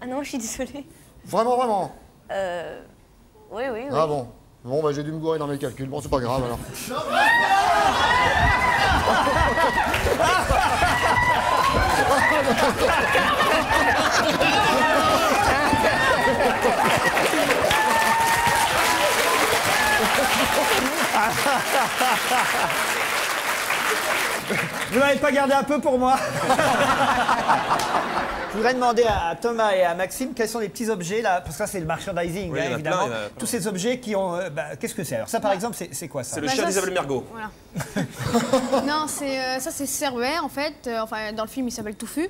Ah non, je suis désolée. Vraiment, vraiment Euh... Oui, oui, oui. Ah bon Bon, bah j'ai dû me gourer dans mes calculs. Bon, c'est pas grave alors. Vous n'avez pas gardé un peu pour moi Je voudrais demander à Thomas et à Maxime quels sont les petits objets là, parce que ça c'est le merchandising Oui, hein, évidemment. plein. Tous ces objets qui ont. euh, bah, Qu'est-ce que c'est Alors? Ça par exemple c'est quoi ça? C'est le Bah, chien d'Isabelle Mergot. Voilà. non, euh, ça c'est Cerbère en fait. Euh, enfin, dans le film, il s'appelle Touffu.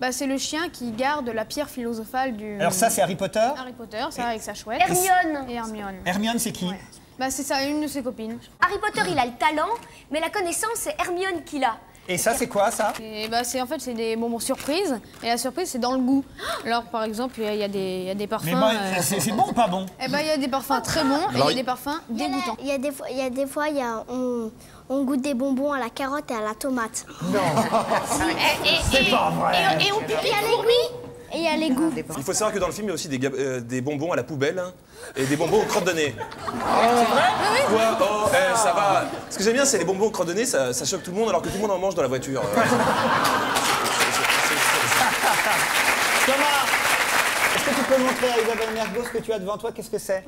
Bah, c'est le chien qui garde la pierre philosophale du. Alors ça c'est Harry Potter? Harry Potter, ça avec sa chouette. Hermione. Et Hermione. Hermione c'est qui? Bah, c'est ça, une de ses copines. Harry Potter, il a le talent, mais la connaissance, c'est Hermione qui l'a. Et ça c'est quoi ça? Et bah, c'est en fait c'est des bonbons surprises. Et la surprise c'est dans le goût. Alors par exemple, il y a- des- il y a des parfums. Mais bon, euh, c'est bon ou pas bon? Eh ben, il y a des parfums très bons et il y a des parfums dégoûtants. Il y a des fois, il y a des fois, il y a, on, on goûte des bonbons à la carotte et à la tomate. Non. C'est pas vrai. Et, on pique les fourmis et il y a les goûts. Il faut savoir que dans le film, il y a aussi des, euh, des bonbons à la poubelle hein, et des bonbons aux crottes de nez. C'est vrai Quoi Oh, eh, ça va. Ce que j'aime bien, c'est les bonbons aux crottes de nez, ça, ça choque tout le monde alors que tout le monde en mange dans la voiture. Thomas Est-ce que tu peux montrer à Isabelle Mergo ce que tu as devant toi? Qu'est-ce que c'est?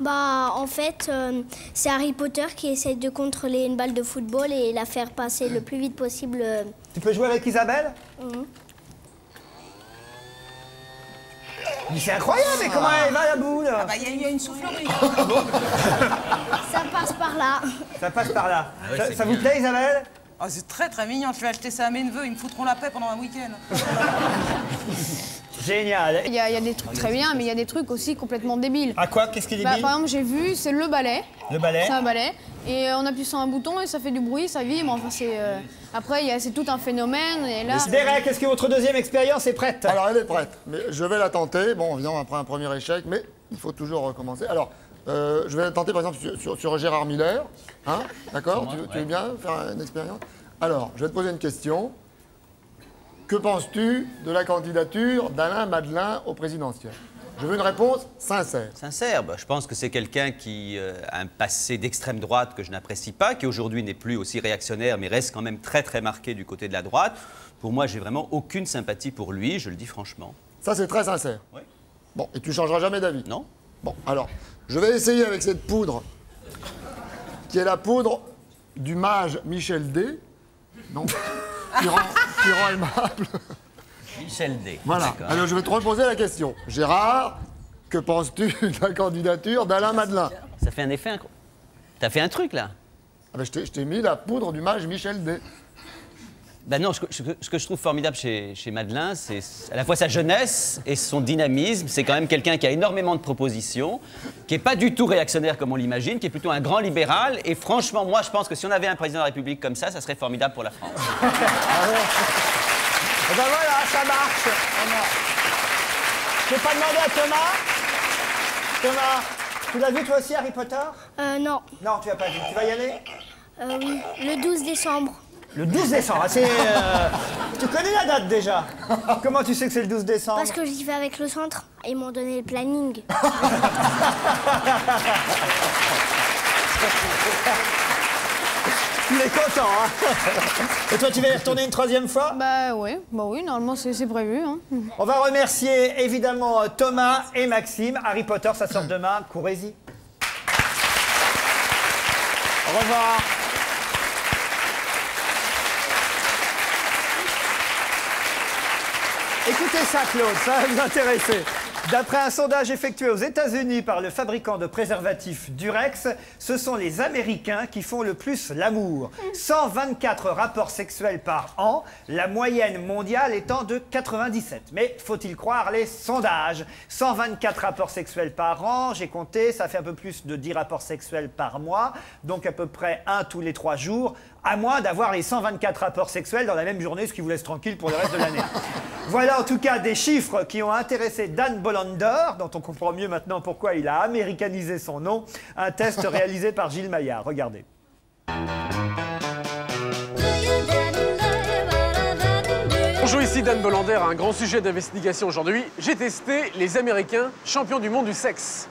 Bah, en fait, euh, c'est Harry Potter qui essaie de contrôler une balle de football et la faire passer le plus vite possible. euh, Tu peux jouer avec Isabelle? Mhm. Mais c'est incroyable, mais comment elle va la boule Ah bah, il y a une soufflerie. Ça passe par là. Ça passe par là. Ah ouais, ça vous plaît Isabelle Ah, c'est très très mignon, je vais acheter ça à mes neveux, ils me foutront la paix pendant un week-end. Génial. Il y, a, il y a des trucs très bien, mais il y a des trucs aussi complètement débiles. Ah quoi? Qu'est-ce qui est Bah, débile? Par exemple, j'ai vu, c'est le balai. Le balai C'est un balai. Et euh, on appuie sur un bouton et ça fait du bruit, ça vibre. Enfin, c'est. euh, Après, c'est tout un phénomène. Et là. Derek, est-ce que votre deuxième expérience est prête? Alors elle est prête, mais je vais la tenter. Bon, évidemment, après un premier échec, mais il faut toujours recommencer. Alors, euh, je vais la tenter par exemple sur, sur- sur Gérard Miller. Hein D'accord? Tu, veux- tu veux bien faire une expérience? Alors, je vais te poser une question. Que penses-tu de la candidature d'Alain Madelin au présidentiel? Je veux une réponse sincère. Sincère, bah, je pense que c'est quelqu'un qui euh, a un passé d'extrême droite que je n'apprécie pas, qui aujourd'hui n'est plus aussi réactionnaire, mais reste quand même très très marqué du côté de la droite. Pour moi, j'ai vraiment aucune sympathie pour lui, je le dis franchement. Ça, c'est très sincère. Oui. Bon, et tu changeras jamais d'avis? Non. Bon, alors, je vais essayer avec cette poudre, qui est la poudre du mage Michel D. Donc, qui rend, qui rend aimable. Michel D. Voilà. Alors, je vais te reposer la question. Gérard, que penses-tu de la candidature d'Alain Madelin Ça fait un effet incroyable. T'as fait un truc là ah ben, Je t'ai- mis la poudre du mage Michel D. Ben non, ce que je trouve formidable chez, chez Madeleine, c'est à la fois sa jeunesse et son dynamisme. C'est quand même quelqu'un qui a énormément de propositions, qui n'est pas du tout réactionnaire comme on l'imagine, qui est plutôt un grand libéral. Et franchement, moi, je pense que si on avait un président de la République comme ça, ça serait formidable pour la France. Eh ben voilà, ça marche. Je vais pas demander à Thomas. Thomas, tu l'as vu toi aussi Harry Potter? Euh, non. Non, tu l'as pas vu. Tu vas y aller? Euh, oui, le 12 décembre. Le 12 décembre. ah, c'est, euh, Tu connais la date déjà? Comment tu sais que c'est le 12 décembre? Parce que j'y vais avec le centre. Ils m'ont donné le planning. Il est content, hein Et toi, tu vas y retourner une troisième fois? Bah oui, bah oui, normalement c'est prévu. hein. On va remercier évidemment Thomas et Maxime. Harry Potter, ça sort demain. Courez-y. Au revoir. Écoutez ça, Claude, ça va vous intéresser. D'après un sondage effectué aux États-Unis par le fabricant de préservatifs Durex, ce sont les Américains qui font le plus l'amour. 124 rapports sexuels par an, la moyenne mondiale étant de 97. Mais faut-il croire les sondages? 124 rapports sexuels par an, j'ai compté, ça fait un peu plus de 10 rapports sexuels par mois, donc à peu près un tous les trois jours, à moins d'avoir les 124 rapports sexuels dans la même journée, ce qui vous laisse tranquille pour le reste de l'année. Voilà en tout cas des chiffres qui ont intéressé Dan Bolander, dont on comprend mieux maintenant pourquoi il a américanisé son nom. Un test réalisé par Gilles Maillard. Regardez. Bonjour, ici Dan Bolander, un grand sujet d'investigation aujourd'hui. J'ai testé les Américains champions du monde du sexe.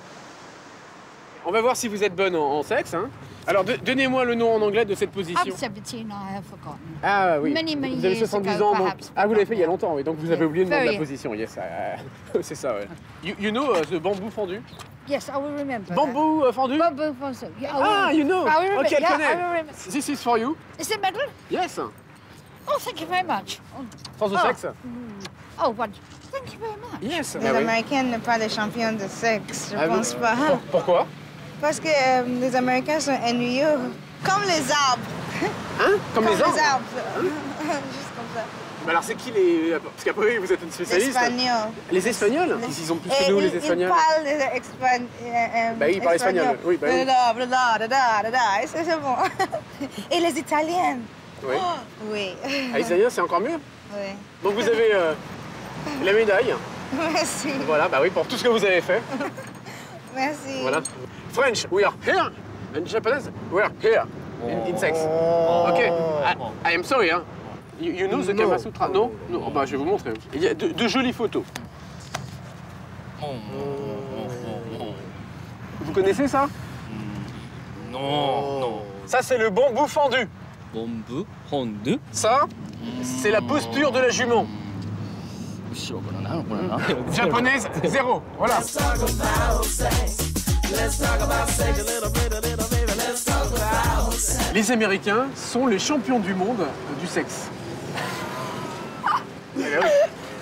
On va voir si vous êtes bonne en, en sexe. hein. Alors, de- donnez-moi le nom en anglais de cette position. I'm 17, I have forgotten. Ah oui. Many, many vous avez years 70 ago, ans. donc-. Ah, vous l'avez fait il y a longtemps, oui. Donc vous avez oublié le nom de la position. Yes, euh, c'est ça, ouais. You, you know uh, the bambou fendu Yes, I will remember. Bambou uh, fendu Bamboo fendu. Yeah, Ah, you know I will remember. Ok, elle yeah, connaît. I will remember. This is for you. Is it metal? Yes. Oh, thank you very much. Oh. For the oh. sex? Oh, what? Thank you very much. Yes. Les Ah oui. Américains ne pas des champions de sexe, je Ah, pense vous- pas. pour- pourquoi? Parce que euh, les Américains sont ennuyeux, comme les arbres. Hein? Comme, les arbres? Juste comme ça. Mais alors c'est qui les... Parce qu'après vous êtes une Les spécialiste. Espagnols. Les Espagnols? Ils ont plus que nous ils- les Espagnols. Ils parlent des Espagnols. euh, Bah, ils parlent espagnol, oui, bah oui. C'est c'est bon. Et les Italiens. Oui. Oh, oui. Ah, les Italiens c'est encore mieux? Oui. Donc vous avez euh, la médaille. Merci. Voilà, bah oui, pour tout ce que vous avez fait. Merci. Voilà. French, we are here. And Japanese, we are here. In, in sex. Ok. I, I am sorry, hein. You, you know the Kama Sutra Non Non, oh, bah, je vais vous montrer. Il y a de, de jolies photos. Vous connaissez ça? Non, non. Ça, c'est le bambou fendu. Bambou fendu? Ça, c'est la posture de la jument. Japonaise, zéro. Voilà. Les Américains sont les champions du monde du sexe.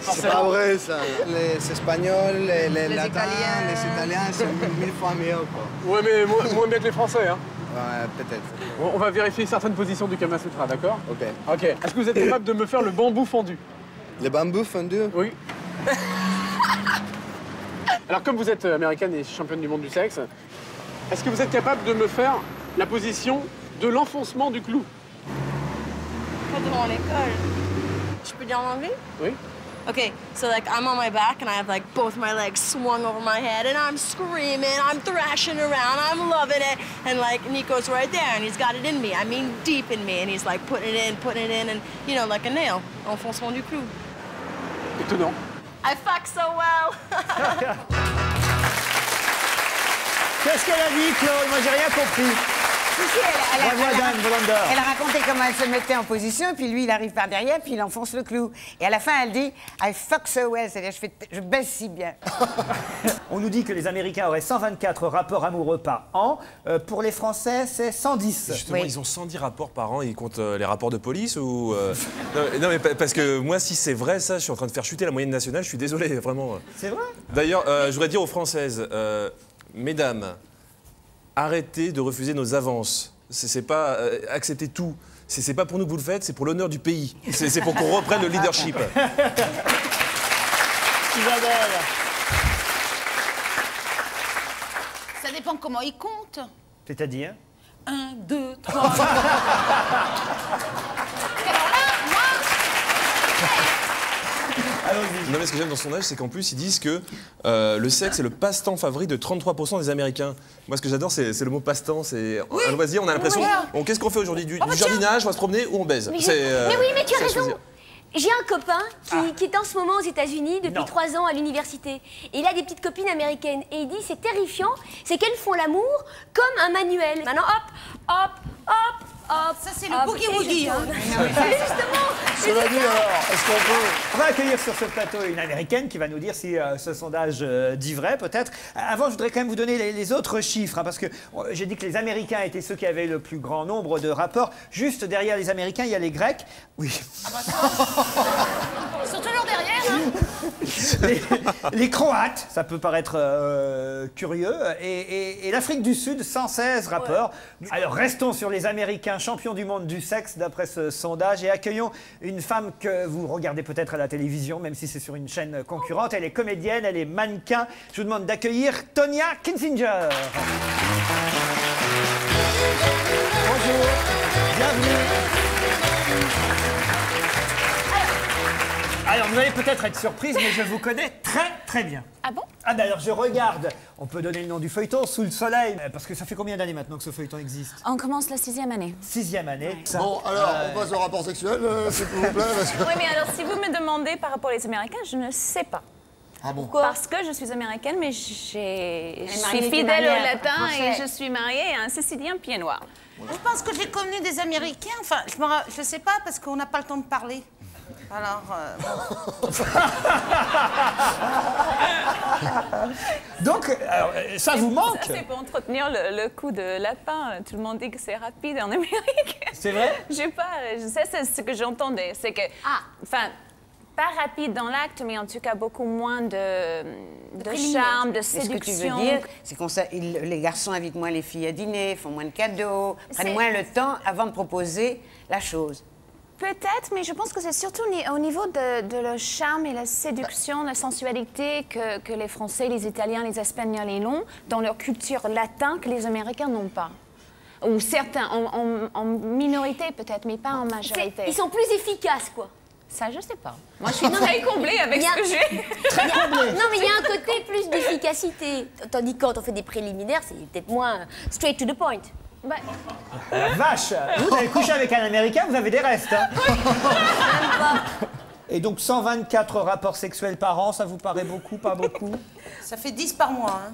C'est pas vrai ça. Les Espagnols, les, les Les Latins, Italiens. les Italiens sont mille fois meilleurs quoi. Ouais, mais moins, moins bien que les Français. Hein. Ouais, peut-être. Bon, on va vérifier certaines positions du Kama Sutra, d'accord Ok. Ok. Est-ce que vous êtes capable de me faire le bambou fendu? Le bambou fondu Oui. Alors, comme vous êtes euh, américaine et championne du monde du sexe, est-ce que vous êtes capable de me faire la position de l'enfoncement du clou? Pas devant l'école. Je peux dire en anglais? Oui. Okay, so like I'm on my back and I have like both my legs swung over my head and I'm screaming, I'm thrashing around, I'm loving it. And like Nico's right there and he's got it in me. I mean deep in me and he's like putting it in, putting it in and you know like a nail. Enfoncement du clou. Étonnant. I fuck so well. Qu'est-ce qu'elle a dit, Claude? Moi, j'ai rien compris. Si, elle, elle a- elle elle raconté comment elle se mettait en position, puis lui, il arrive par derrière, puis il enfonce le clou. Et à la fin, elle dit I fuck so well, c'est-à-dire je, fais- je baisse si bien. On nous dit que les Américains auraient 124 rapports amoureux par an. Euh, pour les Français, c'est 110. Justement, ils ont 110 rapports par an, ils comptent euh, les rapports de police ou... euh, non, mais- non, mais pa- parce que moi, si c'est vrai, ça, je suis en train de faire chuter la moyenne nationale, je suis désolé, vraiment. C'est vrai? D'ailleurs, euh, je voudrais dire aux Françaises, euh, mesdames, arrêtez de refuser nos avances. C'est pas... euh, acceptez tout. c'est pas pour nous que vous le faites, c'est pour l'honneur du pays. C'est pour qu'on reprenne le leadership. Isabelle. Ça dépend comment ils comptent. C'est-à-dire? Un, deux, trois. Alors là, moi, Non mais ce que j'aime dans son âge, c'est qu'en plus ils disent que euh, le sexe est le passe-temps favori de 33% des Américains. Moi ce que j'adore c'est c'est le mot passe-temps, c'est un loisir, on a l'impression... Voilà. Bon, qu'est-ce qu'on fait aujourd'hui? Du, Oh, bah, jardinage, on va se promener ou on baise? Mais, je- euh, mais oui, mais tu as raison. choisir. J'ai un copain qui, qui est en ce moment aux États-Unis depuis Non. trois ans à l'université. Et il a des petites copines américaines. Et il dit c'est terrifiant, c'est qu'elles font l'amour comme un manuel. Maintenant, hop, hop, hop, hop. Ça, c'est le hop, boogie je woogie, hein. C'est Justement. Cela dit alors, est-ce qu'on peut... On va accueillir sur ce plateau une américaine qui va nous dire si euh, ce sondage euh, dit vrai, peut-être. Avant, je voudrais quand même vous donner les, les autres chiffres, hein, parce que j'ai dit que les Américains étaient ceux qui avaient le plus grand nombre de rapports. Juste derrière les Américains, il y a les Grecs. Oui. Ils sont toujours derrière, hein. les, les Croates, ça peut paraître euh, curieux, et, et- et l'Afrique du Sud, 116 rapports. Alors restons sur les Américains champions du monde du sexe d'après ce sondage et accueillons une femme que vous regardez peut-être à la télévision, même si c'est sur une chaîne concurrente. Elle est comédienne, elle est mannequin. Je vous demande d'accueillir Tonya Kinsinger. Bonjour, bienvenue. Alors, vous allez peut-être être surprise, mais je vous connais très très bien. Ah bon? Ah d'ailleurs, je regarde. On peut donner le nom du feuilleton, Sous le soleil, euh, parce que ça fait combien d'années maintenant que ce feuilleton existe? On commence la sixième année. Sixième année. Bon, alors, on passe au rapport sexuel, euh, s'il vous plaît, parce que... Oui, mais alors si vous me demandez par rapport aux Américains, je ne sais pas. Ah bon? Parce que je suis américaine, mais j'ai- je suis fidèle au latin et je suis mariée à un Sicilien pied noir. Je pense que j'ai connu des Américains? Enfin, je ne je sais pas parce qu'on n'a pas le temps de parler. Alors, euh. Donc, alors, euh, ça vous manque Ça, c'est pour entretenir le, le coup de lapin. Tout le monde dit que c'est rapide en Amérique. C'est vrai Je sais pas, je sais, c'est ce que j'entendais. C'est que, enfin, pas rapide dans l'acte, mais en tout cas beaucoup moins de, charme, de Mais Ce que tu séduction. veux dire, c'est qu'on les garçons invitent moins les filles à dîner, font moins de cadeaux, prennent moins le temps avant de proposer la chose. Peut-être, mais je pense que c'est surtout au niveau de, de le charme et la séduction, la sensualité que, que les Français, les Italiens, les Espagnols ils ont dans leur culture latine que les Américains n'ont pas. Ou certains, en, en- en minorité peut-être, mais pas en majorité. Ils sont plus efficaces, quoi. Ça, je sais pas. Moi, je suis très comblée avec a- ce que j'ai. Très Non, mais il y a un côté plus d'efficacité. Tandis que quand on fait des préliminaires, c'est peut-être moins straight to the point. Bah, La vache Vous avez couché avec un Américain, vous avez des restes. hein. Et donc 124 rapports sexuels par an, ça vous paraît beaucoup, pas beaucoup? Ça fait 10 par mois. Hein.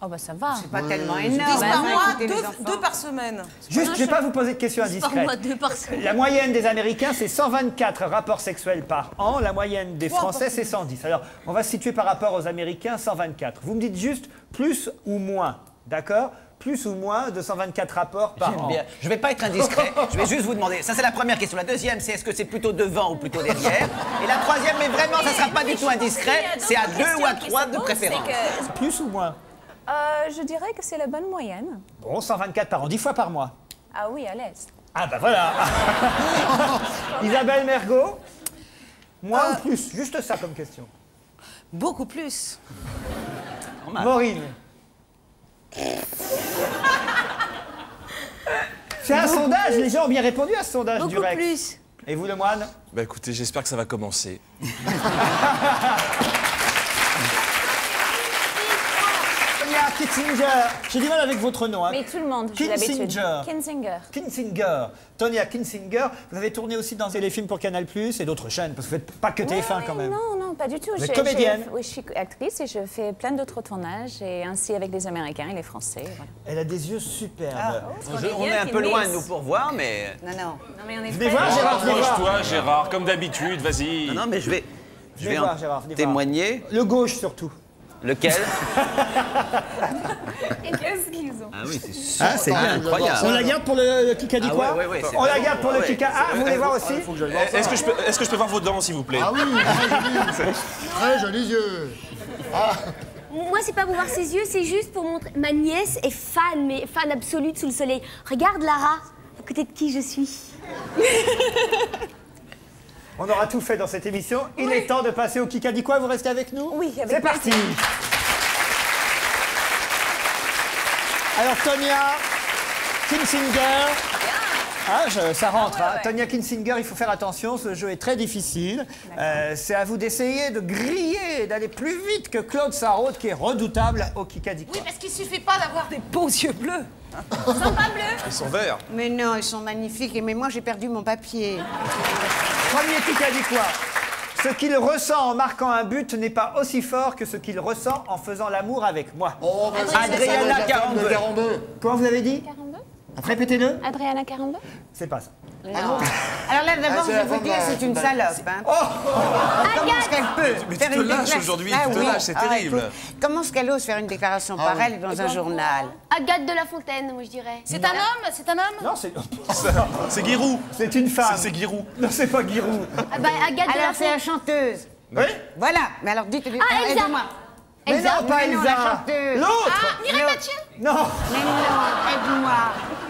Oh, bah ça va. C'est pas tellement 10 énorme. par hein, mois, deux, par semaine. Juste, je vais pas vous poser de questions Par indiscrètes. mois, deux par semaine. La moyenne des Américains, c'est 124 rapports sexuels par an. La moyenne des Français, par c'est 110. Alors, on va se situer par rapport aux Américains, 124. Vous me dites juste plus ou moins, d'accord? Plus ou moins de 124 rapports par J'aime an. bien. Je vais pas être indiscret, je vais juste vous demander. Ça, c'est la première question. La deuxième, c'est est-ce que c'est plutôt devant ou plutôt derrière Et la troisième, mais vraiment, ça sera pas du tout indiscret, c'est à deux ou à trois de préférence. Plus ou moins Euh, je dirais que c'est la bonne moyenne. Bon, 124 par an, 10 fois par mois. Ah oui, à l'aise. Ah bah voilà Isabelle Mergot Moins ou plus? Juste ça comme question. Beaucoup plus. Maureen C'est un sondage, les gens ont bien répondu à ce sondage du Beaucoup plus. Et vous, le moine Bah écoutez, j'espère que ça va commencer. Sonia Kitzinger. J'ai du mal avec votre nom. Hein. Mais tout le monde. Kinsinger. Kinsinger. Kinsinger. Tonya Kinsinger. Vous avez tourné aussi dans des téléfilms pour Canal+, et d'autres chaînes, parce que vous faites pas que TF1 quand même. Non, non, pas du tout. Vous êtes comédienne. Oui, je suis actrice et je fais plein d'autres tournages, et ainsi avec les Américains et les Français. voilà. Elle a des yeux superbes. Ah, Je- on est un peu loin, nous, pour voir, mais... Non, non. Non, mais on est Venez voir, Gérard, venez voir. Approche-toi, Gérard, comme d'habitude, vas-y. Non, non, mais je vais... Je vais voir, en Gérard, témoigner. Le gauche surtout. Lequel Et qu'est-ce qu'ils ont Ah oui, c'est Ah, c'est bien. incroyable. On la garde pour le, le Kika dit Ah quoi ouais, ouais, ouais, c'est On la garde pour le. Kika. Ah, vous voulez voir aussi Est-ce que, je peux, est-ce que je peux voir vos dents, s'il vous plaît Ah oui, très jolis. Très jolis yeux. Ah, Moi, c'est pas pour voir ses yeux, c'est juste pour montrer. Ma nièce est fan, mais fan absolue de Sous le Soleil. Regarde Lara. côté de qui je suis. On aura tout fait dans cette émission. Il est temps de passer au Kikadi quoi. Vous restez avec nous Oui, avec C'est parti. Alors Tonia Kinsinger. Ah, je- ça rentre. hein. Tonia Kinsinger, il faut faire attention, ce jeu est très difficile. Euh, c'est à vous d'essayer de griller, d'aller plus vite que Claude Sarraute, qui est redoutable au Kikadi. Oui, parce qu'il suffit pas d'avoir des beaux yeux bleus. Ils sont pas bleus Ils sont verts. Mais non, ils sont magnifiques. Et Mais moi, j'ai perdu mon papier. Premier Kikadi quoi Ce qu'il ressent en marquant un but n'est pas aussi fort que ce qu'il ressent en faisant l'amour avec moi. Oh, vas-y, Adriana c'est ça, le 42. 42. Comment vous avez dit Répétez-le. Adriana 42 C'est pas ça. Non. Alors là, d'abord, Ah, je vais vous dire, c'est une de- salope. Hein. Oh Comment est-ce qu'elle peut Mais tu te une lâches aujourd'hui, Ah tu te oui. lâches, c'est Ah, terrible. écoute, Comment est-ce qu'elle ose faire une déclaration Ah pareille oui. dans un journal Agathe de la Fontaine, moi je dirais. C'est un homme C'est un homme Non, c'est. C'est Giroud. C'est une femme. C'est Giroud. Non, c'est pas Giroud. Ah bah, Agathe de la Alors, c'est la chanteuse. Oui Voilà. Mais alors, dites... Ah, Elsa. aidez-moi. Mais Elsa. non, pas Elsa. la chanteuse. L'autre Ah, Mireille. Mathieu Non Mais non, aide-moi.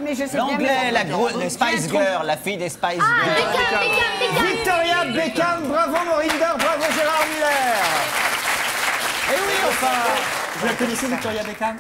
Mais je sais bien... L'anglais, la gros, les Spice Girls, la fille des Spice Ah, Girls. Beckham, Beckham, Beckham. Victoria Beckham, bravo Morinder, bravo Gérard Muller. Et oui, enfin Vous la connaissez, Victoria Beckham?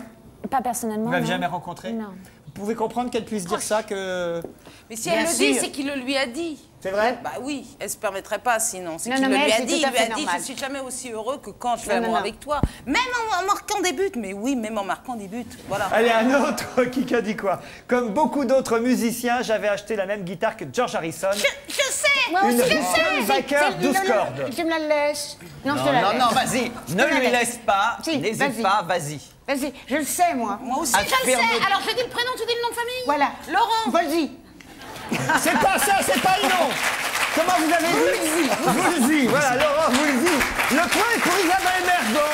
Pas personnellement. Vous l'avez jamais rencontrée? Non. Vous pouvez comprendre qu'elle puisse dire ça que... Mais si Bien elle le dit, c'est qu'il le lui a dit. C'est vrai? Bah oui, elle se permettrait pas sinon. C'est Non, qu'il non, le mais lui a dit. Il lui a dit, normal. je suis jamais aussi heureux que quand je fais Non, non, l'amour non. avec toi. Même en, en marquant des buts. Mais oui, même en marquant des buts. Voilà. Allez, un autre qui a dit quoi? Comme beaucoup d'autres musiciens, j'avais acheté la même guitare que George Harrison. Je, je sais Moi Une aussi, je Rickenbacker sais. 12 Non, non, cordes. Je me la laisse. Non, je te Non, la non, laisse. non, vas-y. Je Ne lui laisse. laisse pas. Si, N'hésite vas-y. pas, vas-y. Vas-y, je le sais, moi. Moi aussi, je le sais. Alors je dis le prénom, tu dis le nom de famille? Voilà. Laurent Vas-y. C'est pas ça, c'est pas le nom Comment vous avez dit Woolsey. Voilà, Laurent Woolsey. Le point est pour Isabelle Mergo.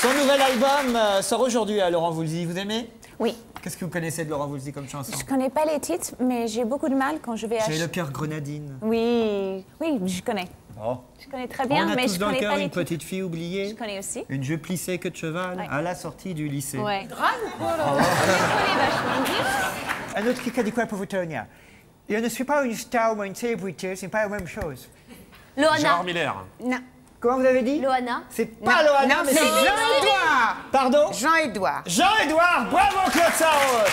Son nouvel album euh, sort aujourd'hui à Laurent Woolsey. Vous aimez? Oui. Qu'est-ce que vous connaissez de Laurent Woolsey comme chanson? Je connais pas les titres, mais j'ai beaucoup de mal quand je vais J'ai acheter. le cœur grenadine. Oui, oui, je connais. Oh. Je connais très bien, On a mais tous je dans le connais cœur pas les une petite fille oubliée. Je connais aussi. Une je plissée que de cheval Ouais. à la sortie du lycée. Ouais. Grave ou quoi là Je connais vachement. Un autre qui a dit quoi pour vous, Tonia? Je ne suis pas une star ou une célébrité, c'est pas la même chose. Loana. Gérard Miller. Non. Comment vous avez dit? Loana. C'est pas Non, Loana, non, mais c'est c'est Jean-Édouard. Pardon? Jean-Édouard. Jean-Édouard, bravo Claude Sarraute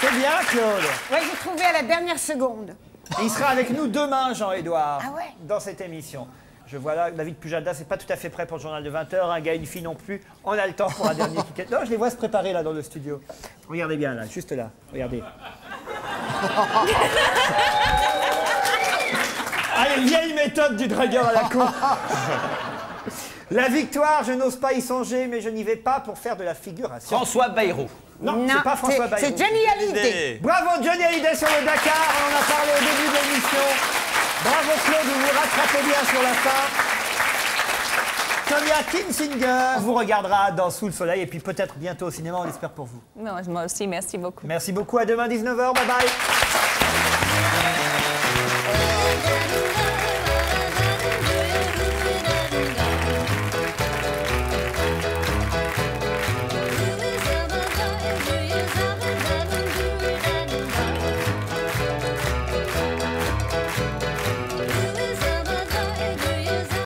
C'est bien Claude Ouais, j'ai trouvé à la dernière seconde. Et Il sera avec nous demain, Jean-Édouard, Ah ouais dans cette émission. Je vois là, David Pujada, c'est pas tout à fait prêt pour le journal de 20h, un gars, une fille non plus. On a le temps pour un dernier ticket. Non, je les vois se préparer là dans le studio. Regardez bien là, juste là. Regardez. Allez, vieille méthode du dragueur à la con. La victoire, je n'ose pas y songer, mais je n'y vais pas pour faire de la figuration. François Bayrou. Non, Non, c'est pas François Bayrou. c'est Johnny Hallyday. Bravo Johnny Hallyday sur le Dakar, on en a parlé au début de l'émission. Bravo Claude, vous vous rattrapez bien sur la fin. Tonya Kinsinger vous regardera dans Sous le soleil et puis peut-être bientôt au cinéma, on l'espère pour vous. Moi moi aussi, merci beaucoup. Merci beaucoup, à demain 19h, bye bye.